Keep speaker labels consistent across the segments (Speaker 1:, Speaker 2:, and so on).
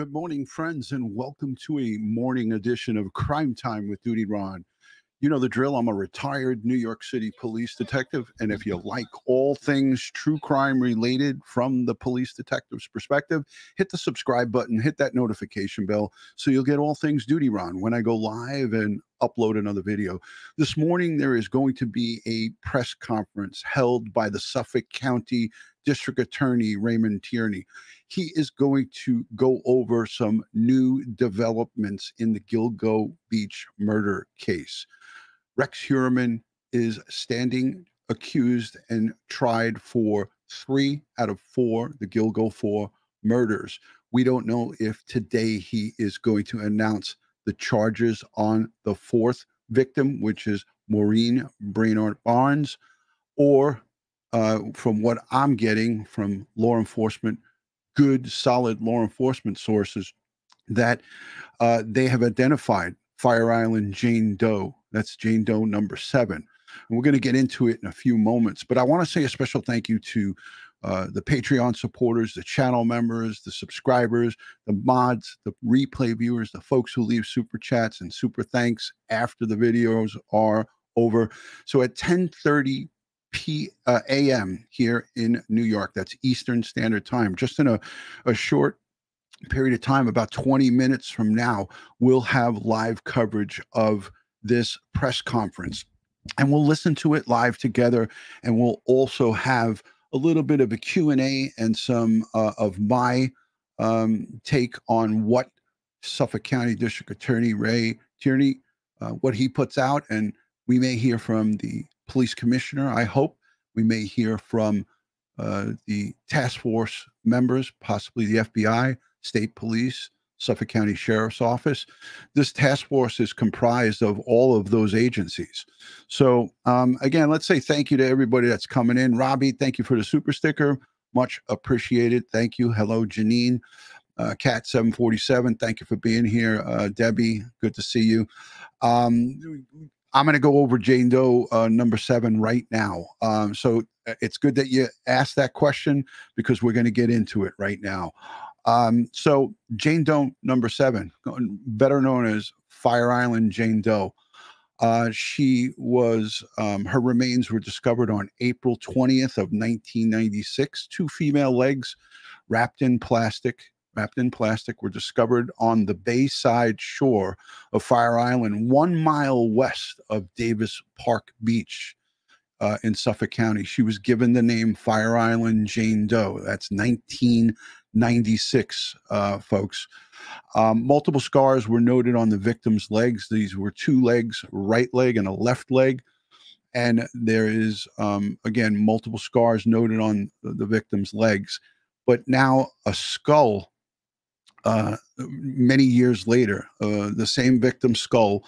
Speaker 1: Good morning, friends, and welcome to a morning edition of Crime Time with Duty Ron. You know the drill. I'm a retired New York City police detective. And if you like all things true crime related from the police detective's perspective, hit the subscribe button, hit that notification bell so you'll get all things Duty Ron when I go live and upload another video. This morning, there is going to be a press conference held by the Suffolk County District Attorney Raymond Tierney. He is going to go over some new developments in the Gilgo Beach murder case. Rex Heuermann is standing accused and tried for three out of four, the Gilgo 4 murders. We don't know if today he is going to announce the charges on the fourth victim, which is Maureen Brainard Barnes, or uh, from what I'm getting from law enforcement, good, solid law enforcement sources, that uh, they have identified Fire Island Jane Doe. That's Jane Doe number seven. And we're going to get into it in a few moments. But I want to say a special thank you to uh, the Patreon supporters, the channel members, the subscribers, the mods, the replay viewers, the folks who leave super chats and super thanks after the videos are over. So at 10:30 p uh, a.m. here in New York, that's Eastern Standard Time, just in a, a short period of time, about 20 minutes from now, we'll have live coverage of this press conference. And we'll listen to it live together, and we'll also have a little bit of a Q&A and some uh, of my um, take on what Suffolk County District Attorney Ray Tierney, uh, what he puts out. And we may hear from the police commissioner, I hope. We may hear from uh, the task force members, possibly the FBI, state police, Suffolk County Sheriff's Office. This task force is comprised of all of those agencies. So, um, again, let's say thank you to everybody that's coming in. Robbie, thank you for the super sticker. Much appreciated. Thank you. Hello, Janine. Uh, Cat 747, thank you for being here. Uh, Debbie, good to see you. Um, I'm going to go over Jane Doe uh, number seven right now. Um, so uh, it's good that you asked that question because we're going to get into it right now. Um, so Jane Doe number seven, better known as Fire Island Jane Doe. Uh, she was um, her remains were discovered on April 20th of 1996. Two female legs wrapped in plastic, wrapped in plastic, were discovered on the bayside shore of Fire Island, one mile west of Davis Park Beach. Uh, in Suffolk County, she was given the name Fire Island Jane Doe. That's 1996, uh, folks. Um, multiple scars were noted on the victim's legs. These were two legs, right leg and a left leg. And there is, um, again, multiple scars noted on the victim's legs. But now a skull, uh, many years later, uh, the same victim's skull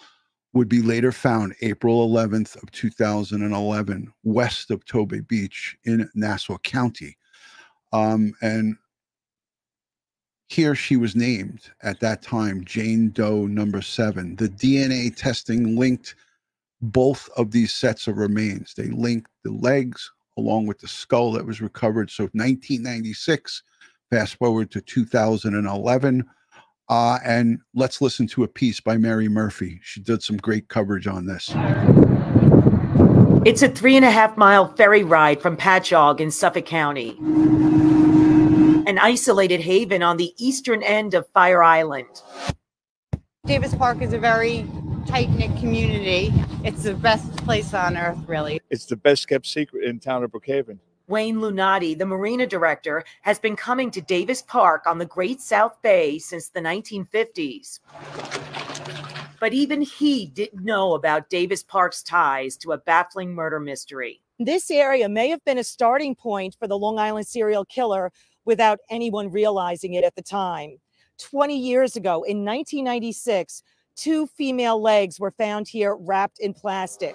Speaker 1: would be later found April 11th of 2011, west of Tobay Beach in Nassau County. Um, and here she was named at that time Jane Doe number seven. The DNA testing linked both of these sets of remains. They linked the legs along with the skull that was recovered. So 1996, fast forward to 2011. Uh, and let's listen to a piece by Mary Murphy. She did some great coverage on this.
Speaker 2: It's a three and a half mile ferry ride from Patchogue in Suffolk County an isolated haven on the eastern end of Fire Island.
Speaker 3: Davis Park is a very tight knit community. It's the best place on earth, really.
Speaker 4: It's the best kept secret in town of Brookhaven.
Speaker 2: Wayne Lunati, the marina director, has been coming to Davis Park on the Great South Bay since the 1950s. But even he didn't know about Davis Park's ties to a baffling murder mystery.
Speaker 5: This area may have been a starting point for the Long Island serial killer without anyone realizing it at the time. 20 years ago, in 1996, two female legs were found here wrapped in plastic.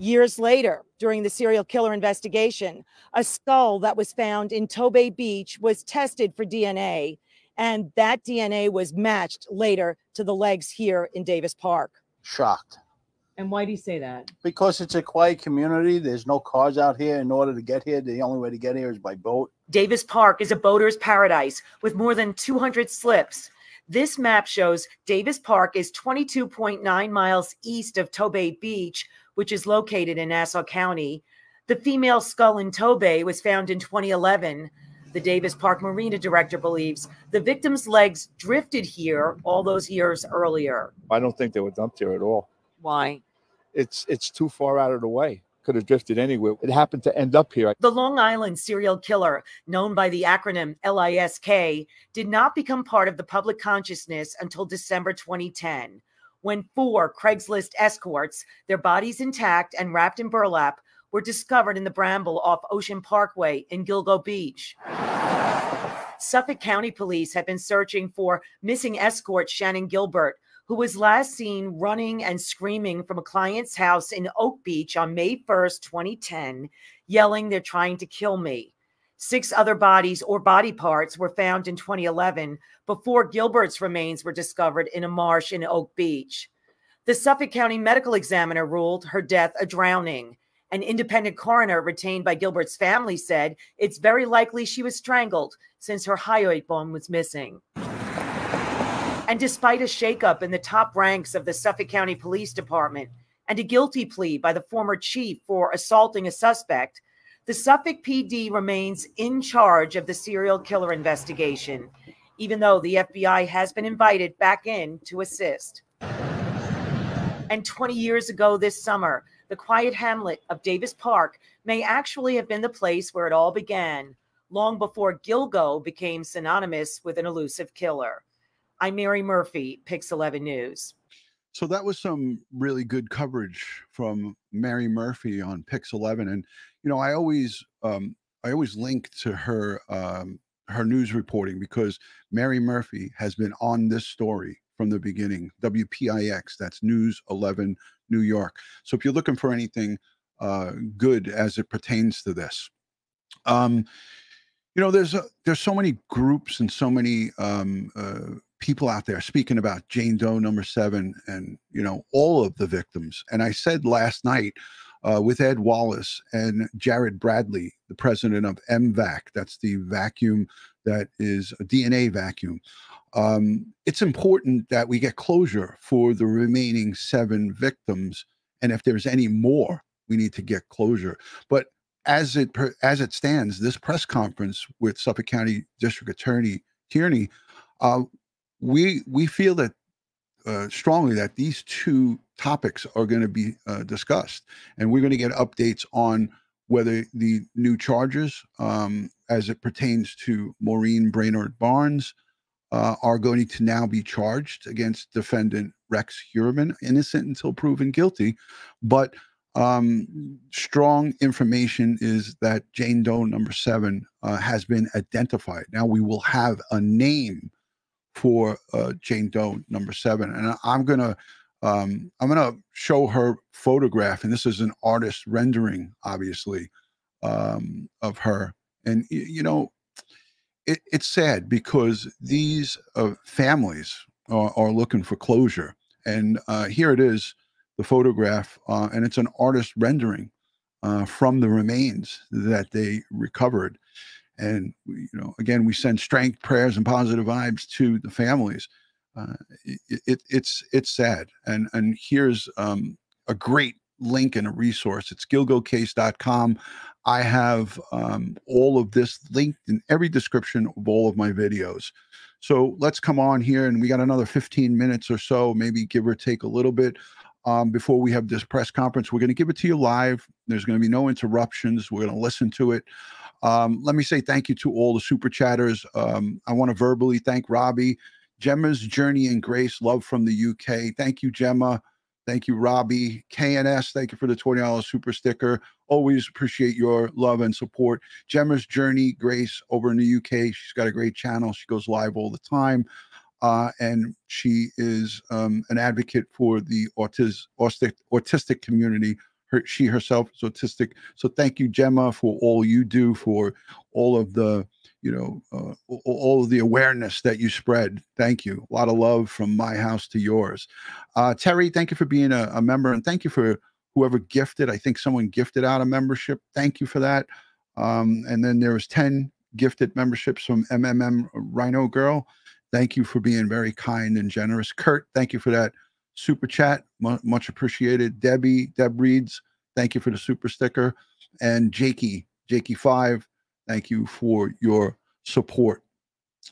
Speaker 5: Years later, during the serial killer investigation, a skull that was found in Tobay Beach was tested for DNA, and that DNA was matched later to the legs here in Davis Park.
Speaker 6: Shocked.
Speaker 5: And why do you say that?
Speaker 6: Because it's a quiet community. There's no cars out here. In order to get here, the only way to get here is by boat.
Speaker 2: Davis Park is a boater's paradise with more than 200 slips. This map shows Davis Park is 22.9 miles east of Tobay Beach, which is located in Nassau County. The female skull in Tobay was found in 2011. The Davis Park Marina director believes the victim's legs drifted here all those years earlier.
Speaker 4: I don't think they were dumped here at all.
Speaker 2: Why?
Speaker 4: It's it's too far out of the way. Could have drifted anywhere. It happened to end up here.
Speaker 2: The Long Island serial killer, known by the acronym LISK, did not become part of the public consciousness until December 2010, when four Craigslist escorts, their bodies intact and wrapped in burlap, were discovered in the bramble off Ocean Parkway in Gilgo Beach. Suffolk County Police have been searching for missing escort Shannon Gilbert, who was last seen running and screaming from a client's house in Oak Beach on May 1st, 2010, yelling, They're trying to kill me. Six other bodies or body parts were found in 2011 before Gilbert's remains were discovered in a marsh in Oak Beach. The Suffolk County medical examiner ruled her death a drowning. An independent coroner retained by Gilbert's family said it's very likely she was strangled since her hyoid bone was missing. And despite a shakeup in the top ranks of the Suffolk County Police Department and a guilty plea by the former chief for assaulting a suspect, the Suffolk PD remains in charge of the serial killer investigation, even though the FBI has been invited back in to assist. And 20 years ago this summer, the quiet hamlet of Davis Park may actually have been the place where it all began, long before Gilgo became synonymous with an elusive killer. I'm Mary Murphy, Pix 11 News.
Speaker 1: So that was some really good coverage from Mary Murphy on Pix 11, and you know I always um, I always link to her um, her news reporting because Mary Murphy has been on this story from the beginning. WPIX, that's News 11 New York. So if you're looking for anything uh, good as it pertains to this, um, you know, there's a, there's so many groups and so many um, uh, people out there speaking about Jane Doe number seven and you know all of the victims. And I said last night uh, with Ed Wallace and Jared Bradley, the president of MVAC, that's the vacuum that is a DNA vacuum. Um, it's important that we get closure for the remaining seven victims, and if there's any more, we need to get closure. But as it as it stands, this press conference with Suffolk County District Attorney Tierney uh, we we feel that uh, strongly that these two topics are going to be uh, discussed, and we're going to get updates on whether the new charges, um, as it pertains to Maureen Brainard Barnes, uh, are going to now be charged against defendant Rex Heuermann, innocent until proven guilty. But um, strong information is that Jane Doe number seven uh, has been identified. Now we will have a name for uh, Jane Doe number seven, and I'm gonna um, I'm gonna show her photograph, and this is an artist rendering, obviously, um, of her. And you know, it, it's sad because these uh, families are, are, looking for closure, and uh, here it is, the photograph, uh, and it's an artist rendering uh, from the remains that they recovered and you know again we send strength prayers and positive vibes to the families. Uh, it, it, it's it's sad. And and here's um, a great link and a resource. It's gilgocase.com i have um, all of this linked in every description of all of my videos. So let's come on here and we got another 15 minutes or so maybe give or take a little bit. Um, before we have this press conference we're going to give it to you live. There's going to be no interruptions. We're going to listen to it um, let me say thank you to all the super chatters. Um, I want to verbally thank Robbie, Gemma's Journey and Grace, love from the UK. Thank you, Gemma. Thank you, Robbie. KNS, thank you for the $20 super sticker. Always appreciate your love and support. Gemma's Journey, Grace, over in the UK. She's got a great channel. She goes live all the time. Uh, and she is um, an advocate for the autis- autistic, autistic community her, she herself is autistic. So thank you, Gemma, for all you do for all of the you know, uh, all- of the awareness that you spread. Thank you. A lot of love from my house to yours. Uh, Terry, thank you for being a, a member and thank you for whoever gifted. I think someone gifted out a membership. Thank you for that. Um, and then there was 10 gifted memberships from MMM Rhino Girl. Thank you for being very kind and generous. Kurt, thank you for that super chat. Mu- much appreciated. Debbie, Deb Reeds, thank you for the super sticker. And Jakey, Jakey5, thank you for your support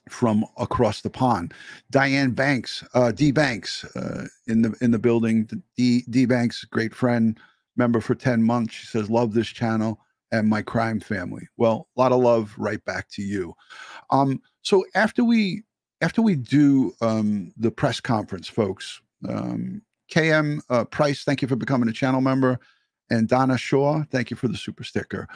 Speaker 1: from across the pond. Diane Banks, uh, D Banks, uh, in the in the building. D D Banks, great friend, member for ten months. She says, "Love this channel and my crime family." Well, a lot of love right back to you. Um, so after we after we do um, the press conference, folks, um, KM uh, Price, thank you for becoming a channel member, and Donna Shaw, thank you for the super sticker.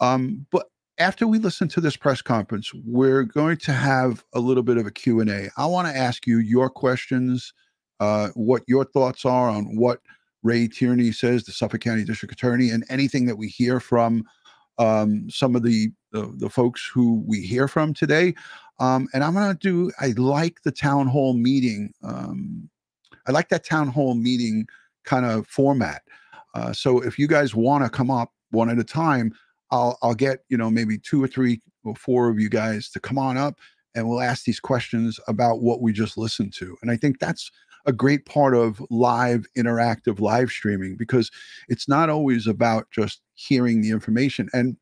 Speaker 1: Um, but after we listen to this press conference, we're going to have a little bit of a Q&A. I want to ask you your questions, uh, what your thoughts are on what Ray Tierney says, the Suffolk County District Attorney, and anything that we hear from um, some of the, the the folks who we hear from today. Um, and I'm going to do. I like the town hall meeting. Um, I like that town hall meeting kind of format. Uh, so if you guys want to come up one at a time, I'll I'll get you know maybe two or three or four of you guys to come on up and we'll ask these questions about what we just listened to. And I think that's a great part of live interactive live streaming because it's not always about just hearing the information. And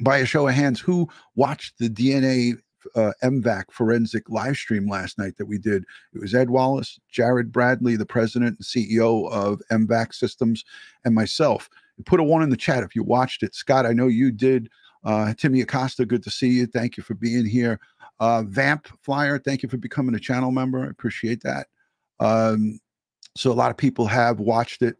Speaker 1: by a show of hands, who watched the DNA uh, MVAC forensic live stream last night that we did? It was Ed Wallace, Jared Bradley, the president and CEO of MVAC Systems, and myself. Put a one in the chat if you watched it. Scott, I know you did. Uh, Timmy Acosta, good to see you. Thank you for being here. Uh, Vamp Flyer, thank you for becoming a channel member. I appreciate that. Um, so a lot of people have watched it.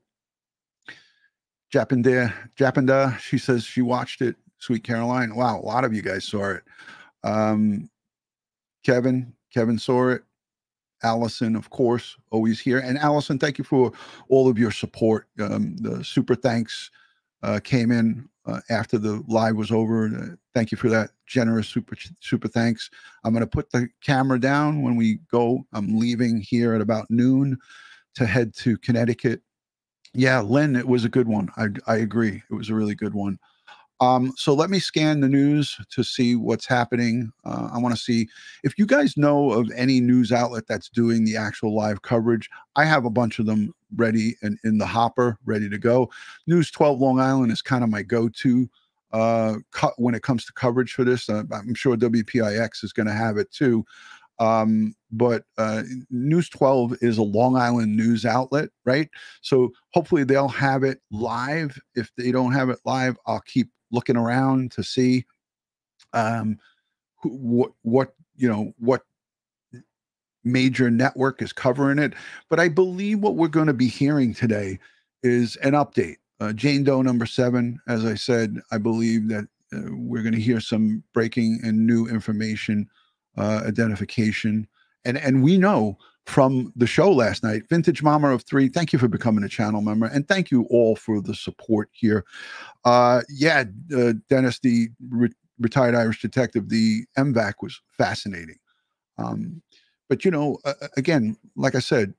Speaker 1: Japanda, Japanda, she says she watched it. Sweet Caroline. Wow, a lot of you guys saw it. Um, Kevin, Kevin saw it. Allison, of course, always here. And Allison, thank you for all of your support. Um, the super thanks uh, came in uh, after the live was over. Uh, thank you for that generous super super thanks. I'm going to put the camera down when we go. I'm leaving here at about noon to head to Connecticut. Yeah, Lynn, it was a good one. I I agree. It was a really good one. Um, so let me scan the news to see what's happening. Uh, I want to see if you guys know of any news outlet that's doing the actual live coverage. I have a bunch of them ready and in the hopper, ready to go. News 12 Long Island is kind of my go-to uh, cut when it comes to coverage for this. Uh, I'm sure WPIX is going to have it too. Um, but uh, News 12 is a Long Island news outlet, right? So hopefully they'll have it live. If they don't have it live, I'll keep looking around to see um, what what you know what major network is covering it. But I believe what we're going to be hearing today is an update. Uh, Jane Doe number seven, as I said, I believe that uh, we're going to hear some breaking and new information, uh, identification, and and we know from the show last night, Vintage Mama of Three. Thank you for becoming a channel member, and thank you all for the support here. Uh, yeah, uh, Dennis, the re- retired Irish detective, the MVAC was fascinating. Um, but you know, uh, again, like I said,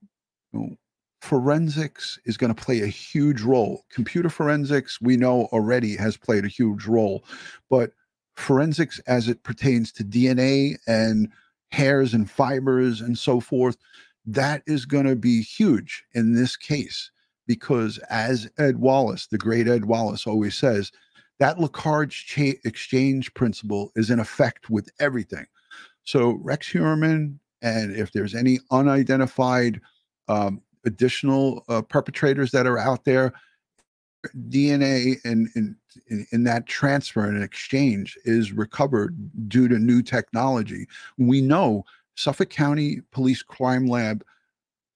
Speaker 1: you know, forensics is going to play a huge role. Computer forensics, we know already, has played a huge role, but forensics as it pertains to DNA and hairs and fibers and so forth, that is going to be huge in this case because, as Ed Wallace, the great Ed Wallace, always says, that cha- exchange principle is in effect with everything. So Rex Heuermann, and if there's any unidentified um, additional uh, perpetrators that are out there, DNA in, in in in that transfer and exchange is recovered due to new technology. We know Suffolk County Police Crime Lab,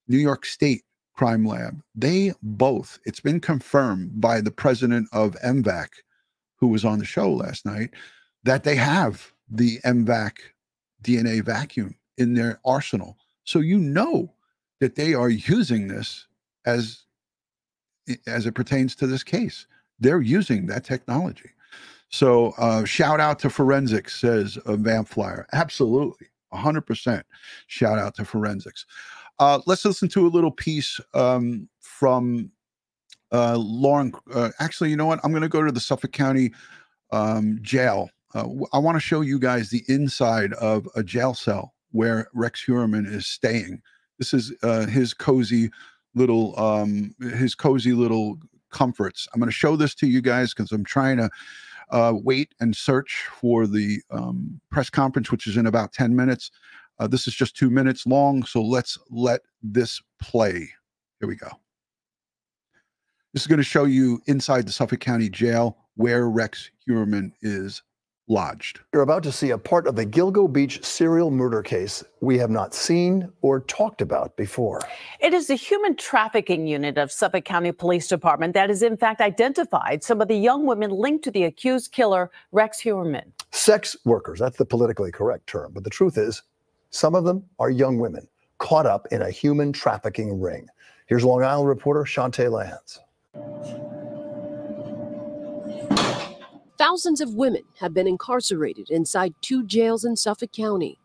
Speaker 1: New York State Crime Lab, they both, it's been confirmed by the president of MVAC, who was on the show last night, that they have the MVAC DNA vacuum in their arsenal. So you know that they are using this as as it pertains to this case. They're using that technology. So uh, shout out to forensics, says a vamp flyer. Absolutely, 100% shout out to forensics. Uh, let's listen to a little piece um, from uh, Lauren. Uh, actually, you know what? I'm going to go to the Suffolk County um, jail. Uh, I want to show you guys the inside of a jail cell where Rex Heuermann is staying. This is uh, his cozy little um, his cozy little comforts. I'm going to show this to you guys because I'm trying to uh, wait and search for the um, press conference, which is in about 10 minutes. Uh, this is just two minutes long, so let's let this play. Here we go. This is going to show you inside the Suffolk County Jail where Rex Heuermann is lodged.
Speaker 7: You're about to see a part of the Gilgo Beach serial murder case we have not seen or talked about before.
Speaker 8: It is the human trafficking unit of Suffolk County Police Department that has in fact identified some of the young women linked to the accused killer, Rex Heuermann.
Speaker 7: Sex workers, that's the politically correct term. But the truth is, some of them are young women caught up in a human trafficking ring. Here's Long Island reporter Shantae Lands.
Speaker 9: Thousands of women have been incarcerated inside two jails in Suffolk County.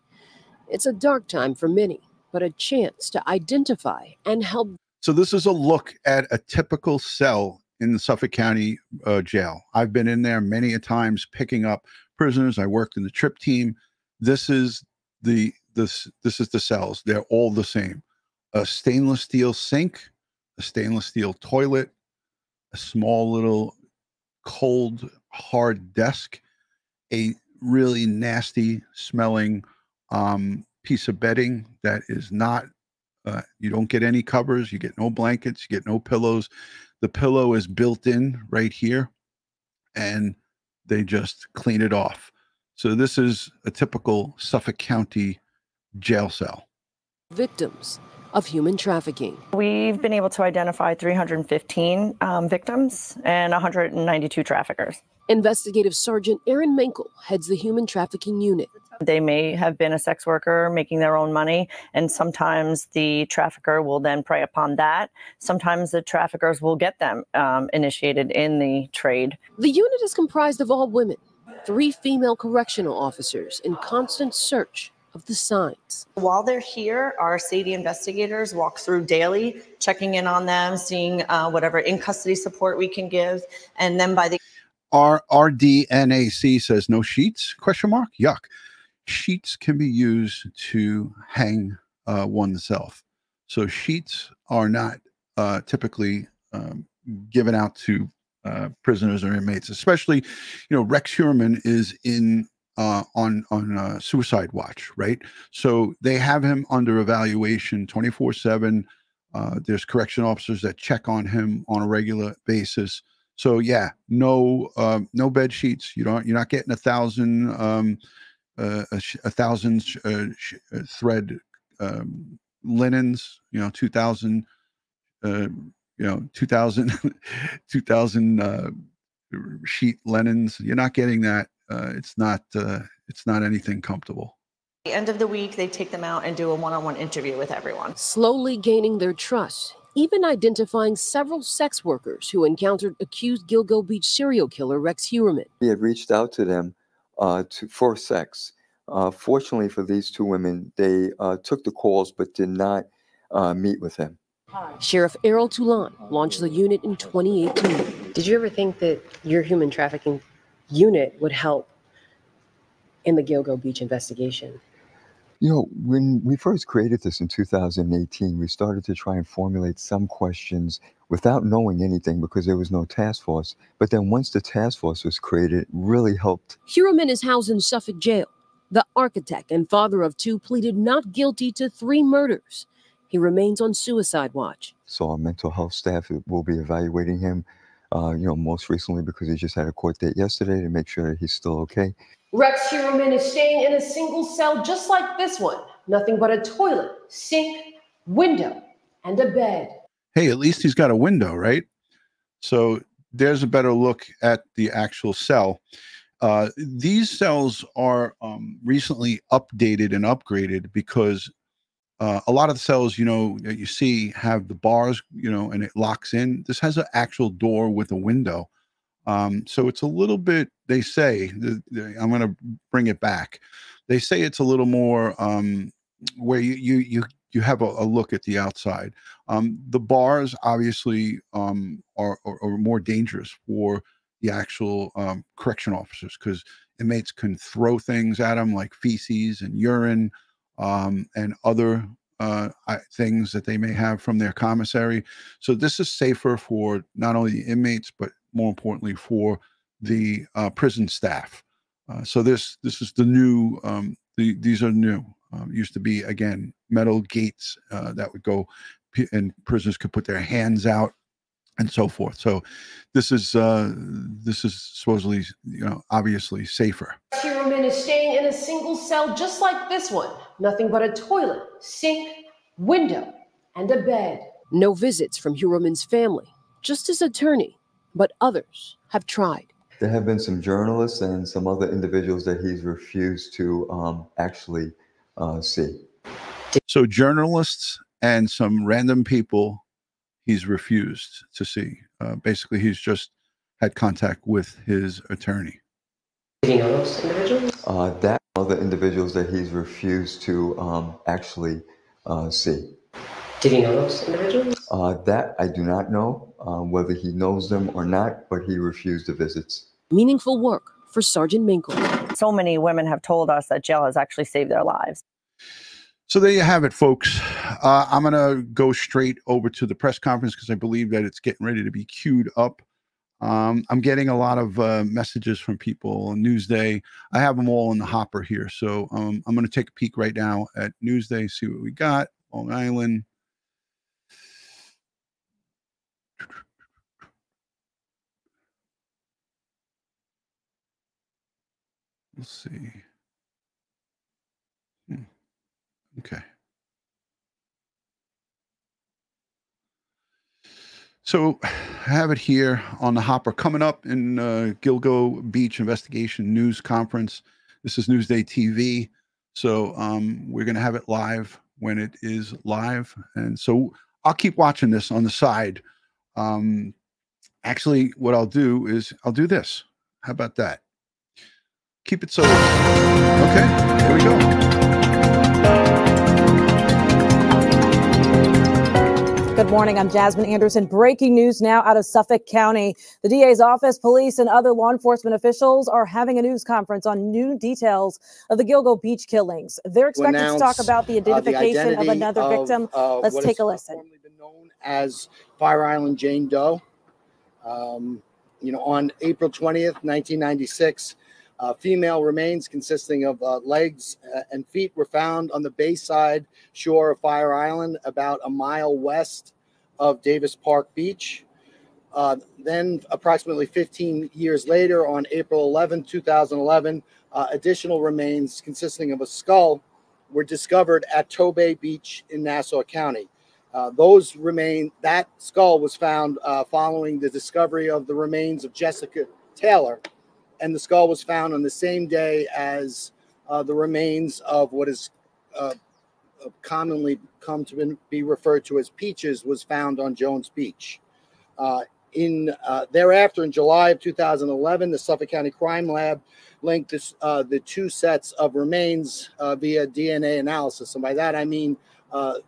Speaker 9: It's a dark time for many, but a chance to identify and help.
Speaker 1: So, this is a look at a typical cell in the Suffolk County uh, jail. I've been in there many a times picking up prisoners. I worked in the trip team. This is the this this is the cells. They're all the same. A stainless steel sink, a stainless steel toilet, a small little cold hard desk, a really nasty smelling um, piece of bedding that is not, uh, you don't get any covers, you get no blankets, you get no pillows. The pillow is built in right here and they just clean it off. So this is a typical Suffolk County jail cell.
Speaker 9: Victims of human trafficking.
Speaker 10: We've been able to identify 315 um, victims and 192 traffickers.
Speaker 9: Investigative Sergeant Aaron Menkel heads the human trafficking unit.
Speaker 10: They may have been a sex worker making their own money, and sometimes the trafficker will then prey upon that. Sometimes the traffickers will get them um, initiated in the trade.
Speaker 9: The unit is comprised of all women, three female correctional officers in constant search of the signs.
Speaker 10: While they're here, our Sadie investigators walk through daily, checking in on them, seeing uh, whatever in custody support we can give, and then by the
Speaker 1: R RDNAC says no sheets? Question mark. Yuck. Sheets can be used to hang uh, oneself. So sheets are not uh, typically um, given out to uh, prisoners or inmates, especially, you know, Rex Heuermann is in uh, on on uh, suicide watch, right? So they have him under evaluation 24 seven. Uh, there's correction officers that check on him on a regular basis. So yeah, no uh, no bed sheets. You don't. You're not getting a thousand um, uh, a, a, thousand uh, uh, thread um, linens. You know, two thousand. Uh, you know, 2000, 2000 uh, sheet linens. You're not getting that. Uh, it's not. Uh, it's not anything comfortable.
Speaker 10: At the end of the week, they take them out and do a one-on-one interview with everyone.
Speaker 9: Slowly gaining their trust even identifying several sex workers who encountered accused Gilgo Beach serial killer Rex Heuermann.
Speaker 11: He had reached out to them uh, to, for sex. Uh, fortunately for these two women, they uh, took the calls but did not uh, meet with him.
Speaker 9: Sheriff Errol Toulon launched the unit in 2018.
Speaker 12: Did you ever think that your human trafficking unit would help in the Gilgo Beach investigation?
Speaker 11: You know, when we first created this in 2018, we started to try and formulate some questions without knowing anything because there was no task force. But then once the task force was created, it really helped.
Speaker 9: Heuermann is housed in Suffolk jail. The architect and father of two pleaded not guilty to three murders. He remains on suicide watch.
Speaker 11: So our mental health staff will be evaluating him, uh, you know, most recently because he just had a court date yesterday to make sure that he's still okay.
Speaker 9: Rex Heuermann is staying in a single cell just like this one. Nothing but a toilet, sink, window, and a bed.
Speaker 1: Hey, at least he's got a window, right? So there's a better look at the actual cell. Uh, these cells are um, recently updated and upgraded because uh, a lot of the cells, you know, that you see have the bars, you know, and it locks in. This has an actual door with a window Um, so it's a little bit. They say the, the, I'm going to bring it back. They say it's a little more um, where you you you you have a, a look at the outside. Um, the bars obviously um, are, are, are more dangerous for the actual um, correction officers because inmates can throw things at them like feces and urine um, and other uh, things that they may have from their commissary. So this is safer for not only the inmates but more importantly for the uh, prison staff. Uh, so this this is the new. Um, the, these are new. Um, used to be again metal gates uh, that would go, and prisoners could put their hands out and so forth. So this is uh, this is supposedly you know obviously safer.
Speaker 9: Hero is staying in a single cell just like this one. Nothing but a toilet, sink, window, and a bed. No visits from Heuermann's family, just his attorney. But others have tried.
Speaker 11: There have been some journalists and some other individuals that he's refused to um, actually uh, see.
Speaker 1: So journalists and some random people he's refused to see. Uh, basically, he's just had contact with his attorney.
Speaker 12: Did he know those individuals?
Speaker 11: Uh, that other individuals that he's refused to um, actually uh, see.
Speaker 12: Did he know those individuals?
Speaker 11: Uh, that I do not know um, whether he knows them or not, but he refused the visits.
Speaker 9: Meaningful work for Sergeant Minkle.
Speaker 10: So many women have told us that jail has actually saved their lives.
Speaker 1: So there you have it, folks. Uh, I'm going to go straight over to the press conference because I believe that it's getting ready to be queued up. Um, I'm getting a lot of uh, messages from people on Newsday. I have them all in the hopper here. So um, I'm going to take a peek right now at Newsday, see what we got. Long Island. Let's see. Hmm. Okay. So I have it here on the hopper coming up in uh, Gilgo Beach Investigation News Conference. This is Newsday TV. So um, we're going to have it live when it is live. And so I'll keep watching this on the side. Um, actually, what I'll do is I'll do this. How about that? Keep it so. Okay, here we go.
Speaker 13: Good morning. I'm Jasmine Anderson. Breaking news now out of Suffolk County. The DA's office, police, and other law enforcement officials are having a news conference on new details of the Gilgo Beach killings. They're expected to talk about the identification uh, the of another of, victim. Uh, Let's take a listen.
Speaker 14: Known as Fire Island Jane Doe. Um, you know, on April 20th, 1996, uh, female remains consisting of uh, legs uh, and feet were found on the bayside shore of Fire Island, about a mile west of Davis Park Beach. Uh, then, approximately 15 years later, on April 11, 2011, uh, additional remains consisting of a skull were discovered at Tobay Beach in Nassau County. Uh, those remain that skull was found following the discovery of the remains of Jessica Taylor and the skull was found on the same day as uh, the remains of what is uh, uh, commonly come to be referred to as peaches was found on Jones Beach. Uh, in uh, thereafter, in July of 2011, the Suffolk County Crime Lab linked this, uh, the two sets of remains via DNA analysis, and by that I mean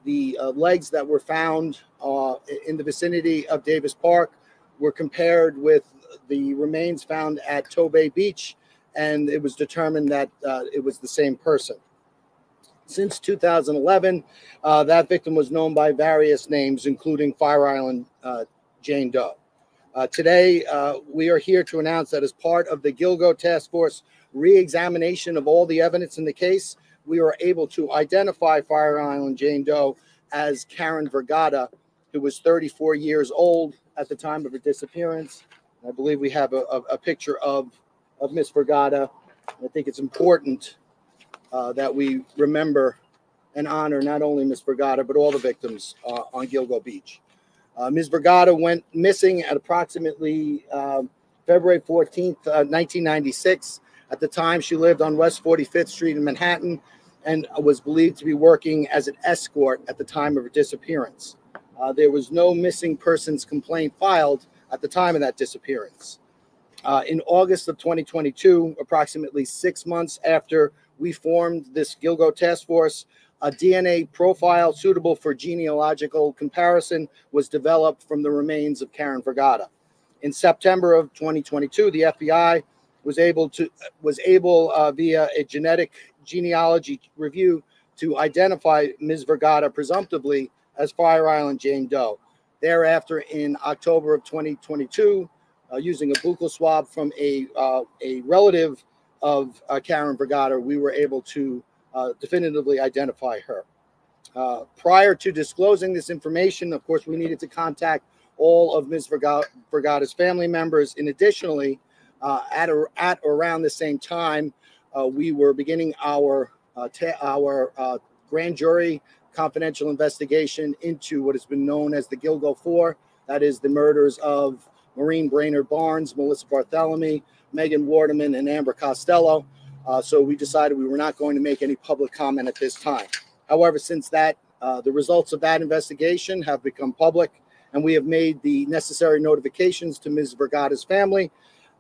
Speaker 14: the legs that were found in the vicinity of Davis Park were compared with the remains found at Tobay Beach, and it was determined that uh, it was the same person. Since 2011, uh, that victim was known by various names, including Fire Island uh, Jane Doe. Uh, today, uh, we are here to announce that as part of the Gilgo Task Force re-examination of all the evidence in the case, we were able to identify Fire Island Jane Doe as Karen Vergata, who was 34 years old at the time of her disappearance I believe we have a, a, a picture of, of Miss Vergata. I think it's important uh, that we remember and honor not only Ms. Vergata, but all the victims uh, on Gilgo Beach. Uh, Ms. Vergata went missing at approximately um, February 14th, 1996. Uh, at the time, she lived on West 45th Street in Manhattan and was believed to be working as an escort at the time of her disappearance. Uh, there was no missing persons complaint filed, at the time of that disappearance. Uh, in August of 2022, approximately six months after we formed this Gilgo task force, a DNA profile suitable for genealogical comparison was developed from the remains of Karen Vergata. In September of 2022, the FBI was able to was able uh, via a genetic genealogy review to identify Ms. Vergata presumptively as Fire Island Jane Doe. Thereafter, in October of 2022, uh, using a buccal swab from a uh, a relative of uh, Karen Vergata, we were able to uh, definitively identify her. Uh, prior to disclosing this information, of course, we needed to contact all of Ms. Vergata, Vergata's family members. And additionally, uh, at, or, at around the same time, uh, we were beginning our uh, our grand jury confidential investigation into what has been known as the Gilgo Four. That is the murders of Maureen Brainard Barnes, Melissa Barthelemy, Megan Waterman, and Amber Costello. Uh, so we decided we were not going to make any public comment at this time. However, since that, uh, the results of that investigation have become public, and we have made the necessary notifications to Ms. Vergata's family.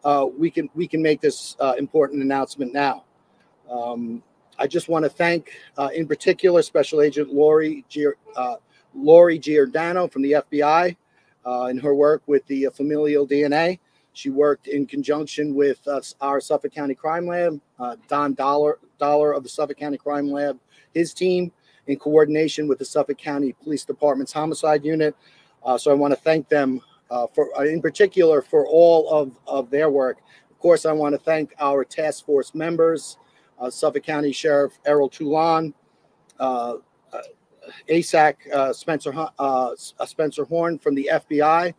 Speaker 14: Uh, we can we can make this uh, important announcement now. Um, I just want to thank, uh, in particular, Special Agent Lori uh, Lori Giordano from the FBI in her work with the familial DNA. She worked in conjunction with us, our Suffolk County Crime Lab, uh, Don Dollar, Dollar of the Suffolk County Crime Lab, his team, in coordination with the Suffolk County Police Department's homicide unit. Uh, so I want to thank them uh, for, uh, in particular, for all of, of their work. Of course, I want to thank our task force members, uh, Suffolk County Sheriff Errol Toulon, uh, ASAC Spencer Spencer Horn from the FBI.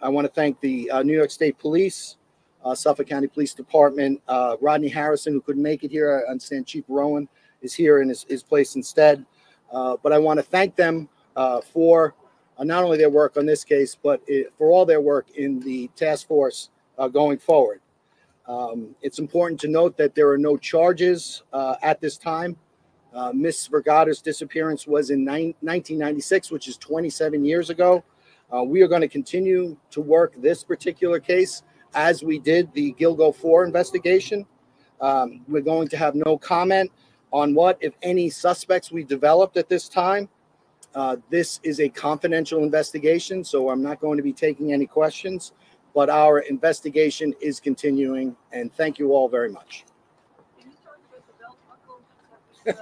Speaker 14: I want to thank the uh, New York State Police, uh, Suffolk County Police Department, uh, Rodney Harrison, who couldn't make it here. I understand Chief Rowan is here in his, his place instead. Uh, but I want to thank them uh, for uh, not only their work on this case, but it, for all their work in the task force going forward. Um, it's important to note that there are no charges at this time. Miss Vergata's disappearance was in 1996, which is 27 years ago. Uh, we are going to continue to work this particular case as we did the Gilgo 4 investigation. Um, we're going to have no comment on what, if any, suspects we developed at this time. Uh, this is a confidential investigation, so I'm not going to be taking any questions, but our investigation is continuing, and thank you all very much.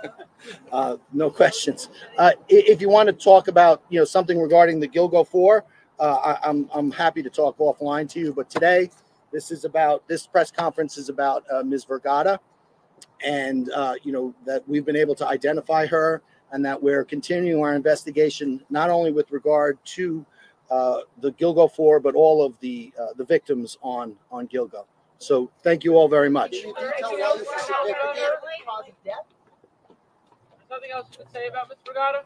Speaker 14: uh, no questions. Uh, if you want to talk about you know something regarding the Gilgo Four, uh, I, am I'm, I'm happy to talk offline to you. But today, this is about this press conference is about uh, Ms. Vergata, and uh, you know that we've been able to identify her, and that we're continuing our investigation not only with regard to uh, the Gilgo Four, but all of the the victims on on Gilgo. So thank you all very much.
Speaker 15: Nothing else you to say about Ms. Vergata?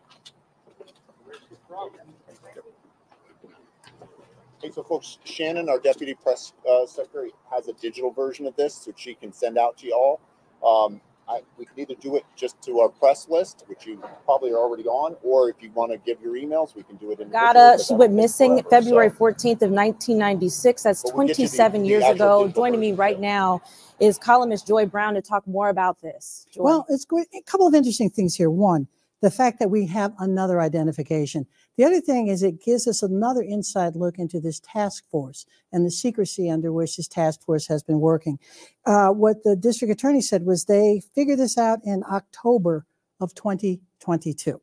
Speaker 16: Hey, so folks, Shannon, our deputy press uh, secretary, has a digital version of this, which she can send out to you all. Um, I, we can either do it just to our press list, which you probably are already on, or if you want to give your emails, we can do it in.
Speaker 13: Gata, she went missing forever, February so. 14th of 1996. That's 27 the, years ago. Joining me right now is columnist Joy Brown to talk more about this. Joy.
Speaker 17: Well, it's a couple of interesting things here. One, the fact that we have another identification. The other thing is it gives us another inside look into this task force and the secrecy under which this task force has been working. Uh, what the district attorney said was they figured this out in October of 2022.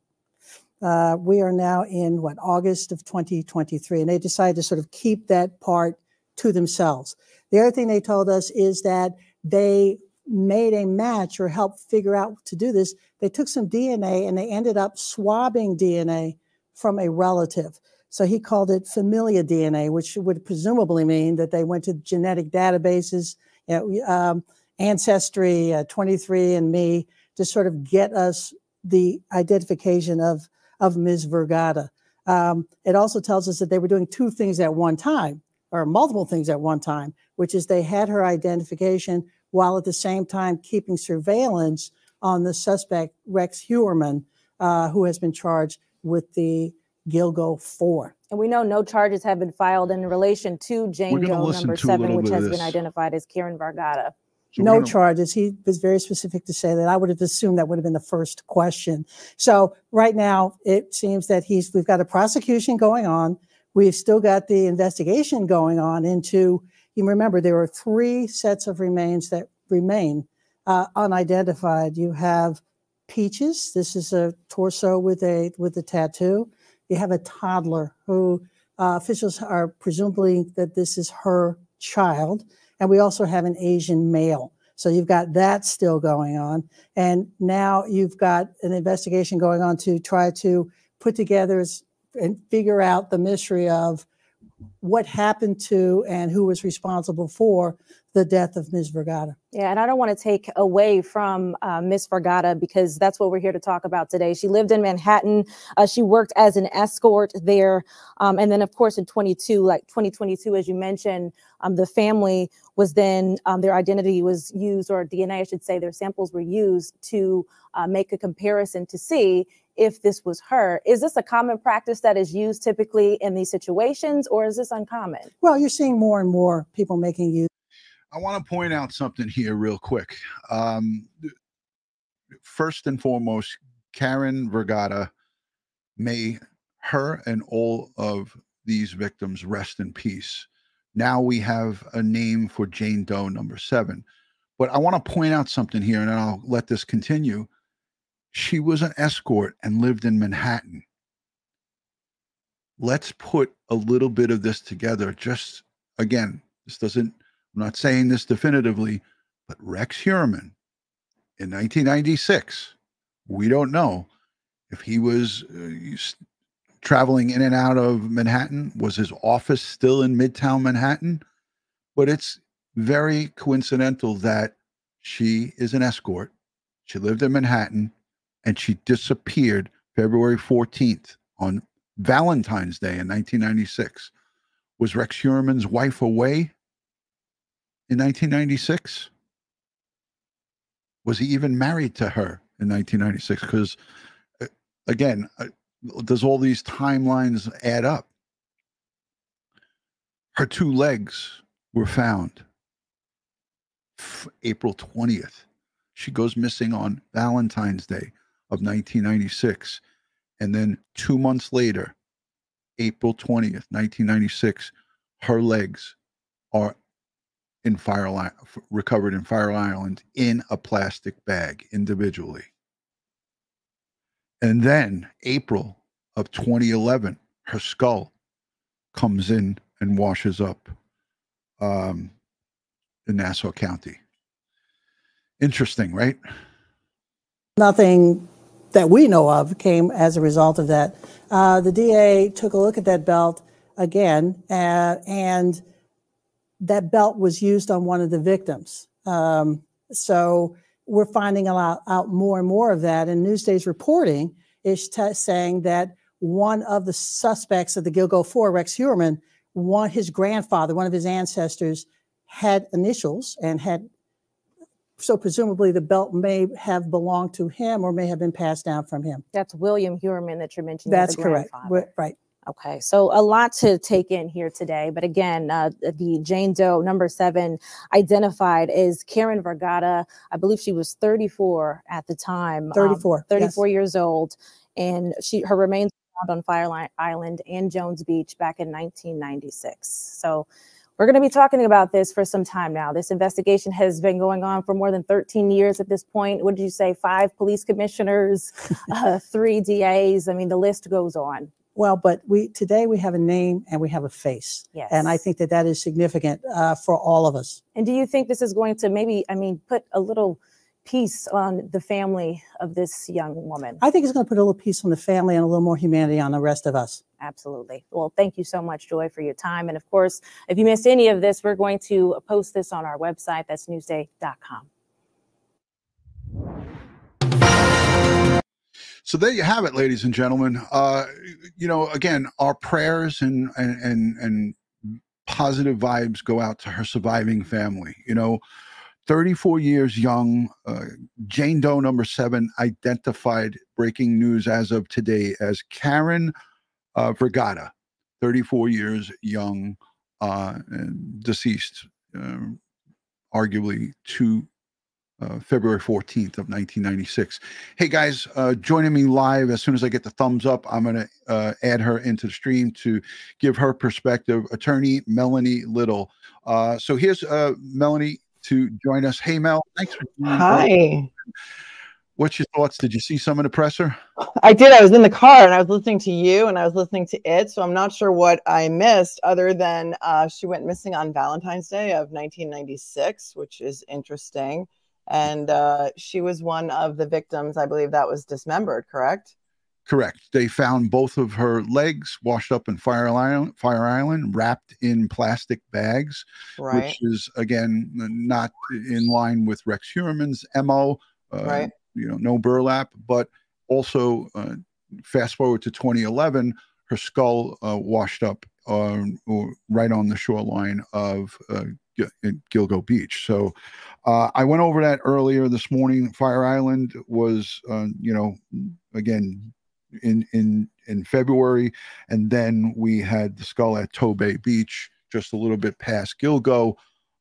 Speaker 17: Uh, we are now in what August of 2023, and they decided to sort of keep that part to themselves. The other thing they told us is that they made a match or helped figure out to do this. They took some DNA and they ended up swabbing DNA from a relative. So he called it familia DNA, which would presumably mean that they went to genetic databases, you know, um, Ancestry, uh, 23andMe, to sort of get us the identification of, of Ms. Vergata. Um, it also tells us that they were doing two things at one time, or multiple things at one time, which is they had her identification while at the same time keeping surveillance on the suspect, Rex Heuermann, uh, who has been charged with the Gilgo 4.
Speaker 13: And we know no charges have been filed in relation to Jane Doe number seven, which has been identified as Karen Vergata.
Speaker 1: So
Speaker 17: no
Speaker 1: gonna-
Speaker 17: charges. He was very specific to say that. I would have assumed that would have been the first question. So right now, it seems that he's we've got a prosecution going on. We've still got the investigation going on into. You remember there are three sets of remains that remain uh, unidentified. You have Peaches. This is a torso with a with a tattoo. You have a toddler who uh, officials are presumably that this is her child, and we also have an Asian male. So you've got that still going on, and now you've got an investigation going on to try to put together and figure out the mystery of what happened to and who was responsible for the death of Ms. Vergata.
Speaker 13: Yeah, and I don't want to take away from uh, Miss Vergata because that's what we're here to talk about today. She lived in Manhattan. Uh, she worked as an escort there, um, and then of course in 22, like 2022, as you mentioned, um, the family was then um, their identity was used, or DNA, I should say, their samples were used to uh, make a comparison to see if this was her. Is this a common practice that is used typically in these situations, or is this uncommon?
Speaker 17: Well, you're seeing more and more people making use.
Speaker 1: I want to point out something here, real quick. Um, first and foremost, Karen Vergata, may her and all of these victims rest in peace. Now we have a name for Jane Doe number seven. But I want to point out something here, and I'll let this continue. She was an escort and lived in Manhattan. Let's put a little bit of this together. Just again, this doesn't, I'm not saying this definitively, but Rex Heuermann in 1996, we don't know if he was uh, traveling in and out of Manhattan. Was his office still in Midtown Manhattan? But it's very coincidental that she is an escort. She lived in Manhattan and she disappeared February 14th on Valentine's Day in 1996. Was Rex Heuermann's wife away in 1996? Was he even married to her in 1996? Because, again, uh, does all these timelines add up? Her two legs were found April 20th. She goes missing on Valentine's Day of 1996. And then two months later, April 20th, 1996, her legs are in Fire Island, recovered in Fire Island in a plastic bag individually. And then April of 2011, her skull comes in and washes up um, in Nassau County. Interesting, right?
Speaker 17: Nothing that we know of came as a result of that. Uh, the DA took a look at that belt again, uh, and that belt was used on one of the victims. Um, so we're finding a lot, out more and more of that. And Newsday's reporting is t- saying that one of the suspects of the Gilgo Four, Rex Heuermann, one his grandfather, one of his ancestors, had initials and had so presumably the belt may have belonged to him or may have been passed down from him.
Speaker 13: That's William Heuermann that you're mentioning.
Speaker 17: That's correct. Right.
Speaker 13: Okay, so a lot to take in here today. But again, uh, the Jane Doe number seven identified is Karen Vergata. I believe she was 34 at the time. um,
Speaker 17: 34, yes.
Speaker 13: 34 years old. And she her remains were found on Fire Island and Jones Beach back in 1996. So we're going to be talking about this for some time now. This investigation has been going on for more than 13 years at this point. What did you say? Five police commissioners, uh, three DAs. I mean, the list goes on.
Speaker 17: Well, but we today we have a name and we have a face.
Speaker 13: Yes.
Speaker 17: And I think that that is significant uh, for all of us.
Speaker 13: And do you think this is going to maybe, I mean, put a little piece on the family of this young woman?
Speaker 17: I think it's going to put a little peace on the family and a little more humanity on the rest of us.
Speaker 13: Absolutely. Well, thank you so much, Joy, for your time. And of course, if you missed any of this, we're going to post this on our website. That's newsday.com.
Speaker 1: So there you have it, ladies and gentlemen. Uh, you know, again, our prayers and and and, and positive vibes go out to her surviving family. You know, 34 years young, uh, Jane Doe number seven identified. Breaking news as of today as Karen uh, Vergata, 34 years young, uh, deceased, uh, arguably to uh, February 14th of 1996. Hey guys, uh, joining me live as soon as I get the thumbs up, I'm going to uh, add her into the stream to give her perspective. Attorney Melanie Little. Uh, so here's uh, Melanie to join us. Hey Mel, thanks for
Speaker 18: Hi.
Speaker 1: What's your thoughts? Did you see some of the presser?
Speaker 18: I did. I was in the car and I was listening to you and I was listening to it. So I'm not sure what I missed other than uh, she went missing on Valentine's Day of 1996, which is interesting. And uh, she was one of the victims, I believe, that was dismembered, correct?
Speaker 1: Correct. They found both of her legs washed up in Fire Island, Fire Island, wrapped in plastic bags,
Speaker 18: Right.
Speaker 1: which is again not in line with Rex Heuermann's mo. Uh,
Speaker 18: Right.
Speaker 1: You know, no burlap, but also uh, fast forward to 2011, her skull uh, washed up um, right on the shoreline of uh, in Gilgo Beach. So uh, I went over that earlier this morning. Fire Island was, uh, you know, again in in in February, and then we had the skull at Tobay Beach, just a little bit past Gilgo,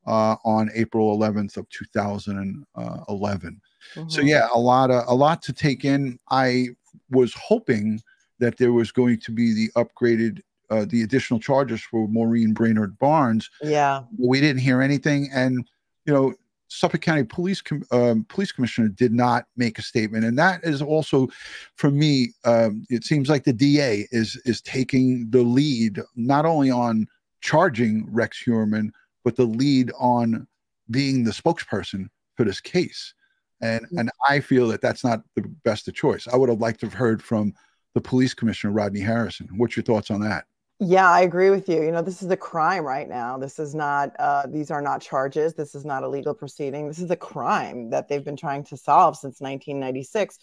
Speaker 1: uh, on April 11th of 2011. So
Speaker 18: Mhm.
Speaker 1: yeah, a lot of a lot to take in. I was hoping that there was going to be the upgraded, uh, the additional charges for Maureen Brainard Barnes.
Speaker 18: Yeah.
Speaker 1: We didn't hear anything, and you know, Suffolk County Police Com- um, Police Commissioner did not make a statement, and that is also, for me, um, it seems like the DA is is taking the lead not only on charging Rex Heuermann, but the lead on being the spokesperson for this case. And and I feel that that's not the best of choice. I would have liked to have heard from the police commissioner Rodney Harrison. What's your thoughts on that?
Speaker 18: Yeah, I agree with you. You know, this is a crime right now. This is not, uh, these are not charges. This is not a legal proceeding. This is a crime that they've been trying to solve since 1996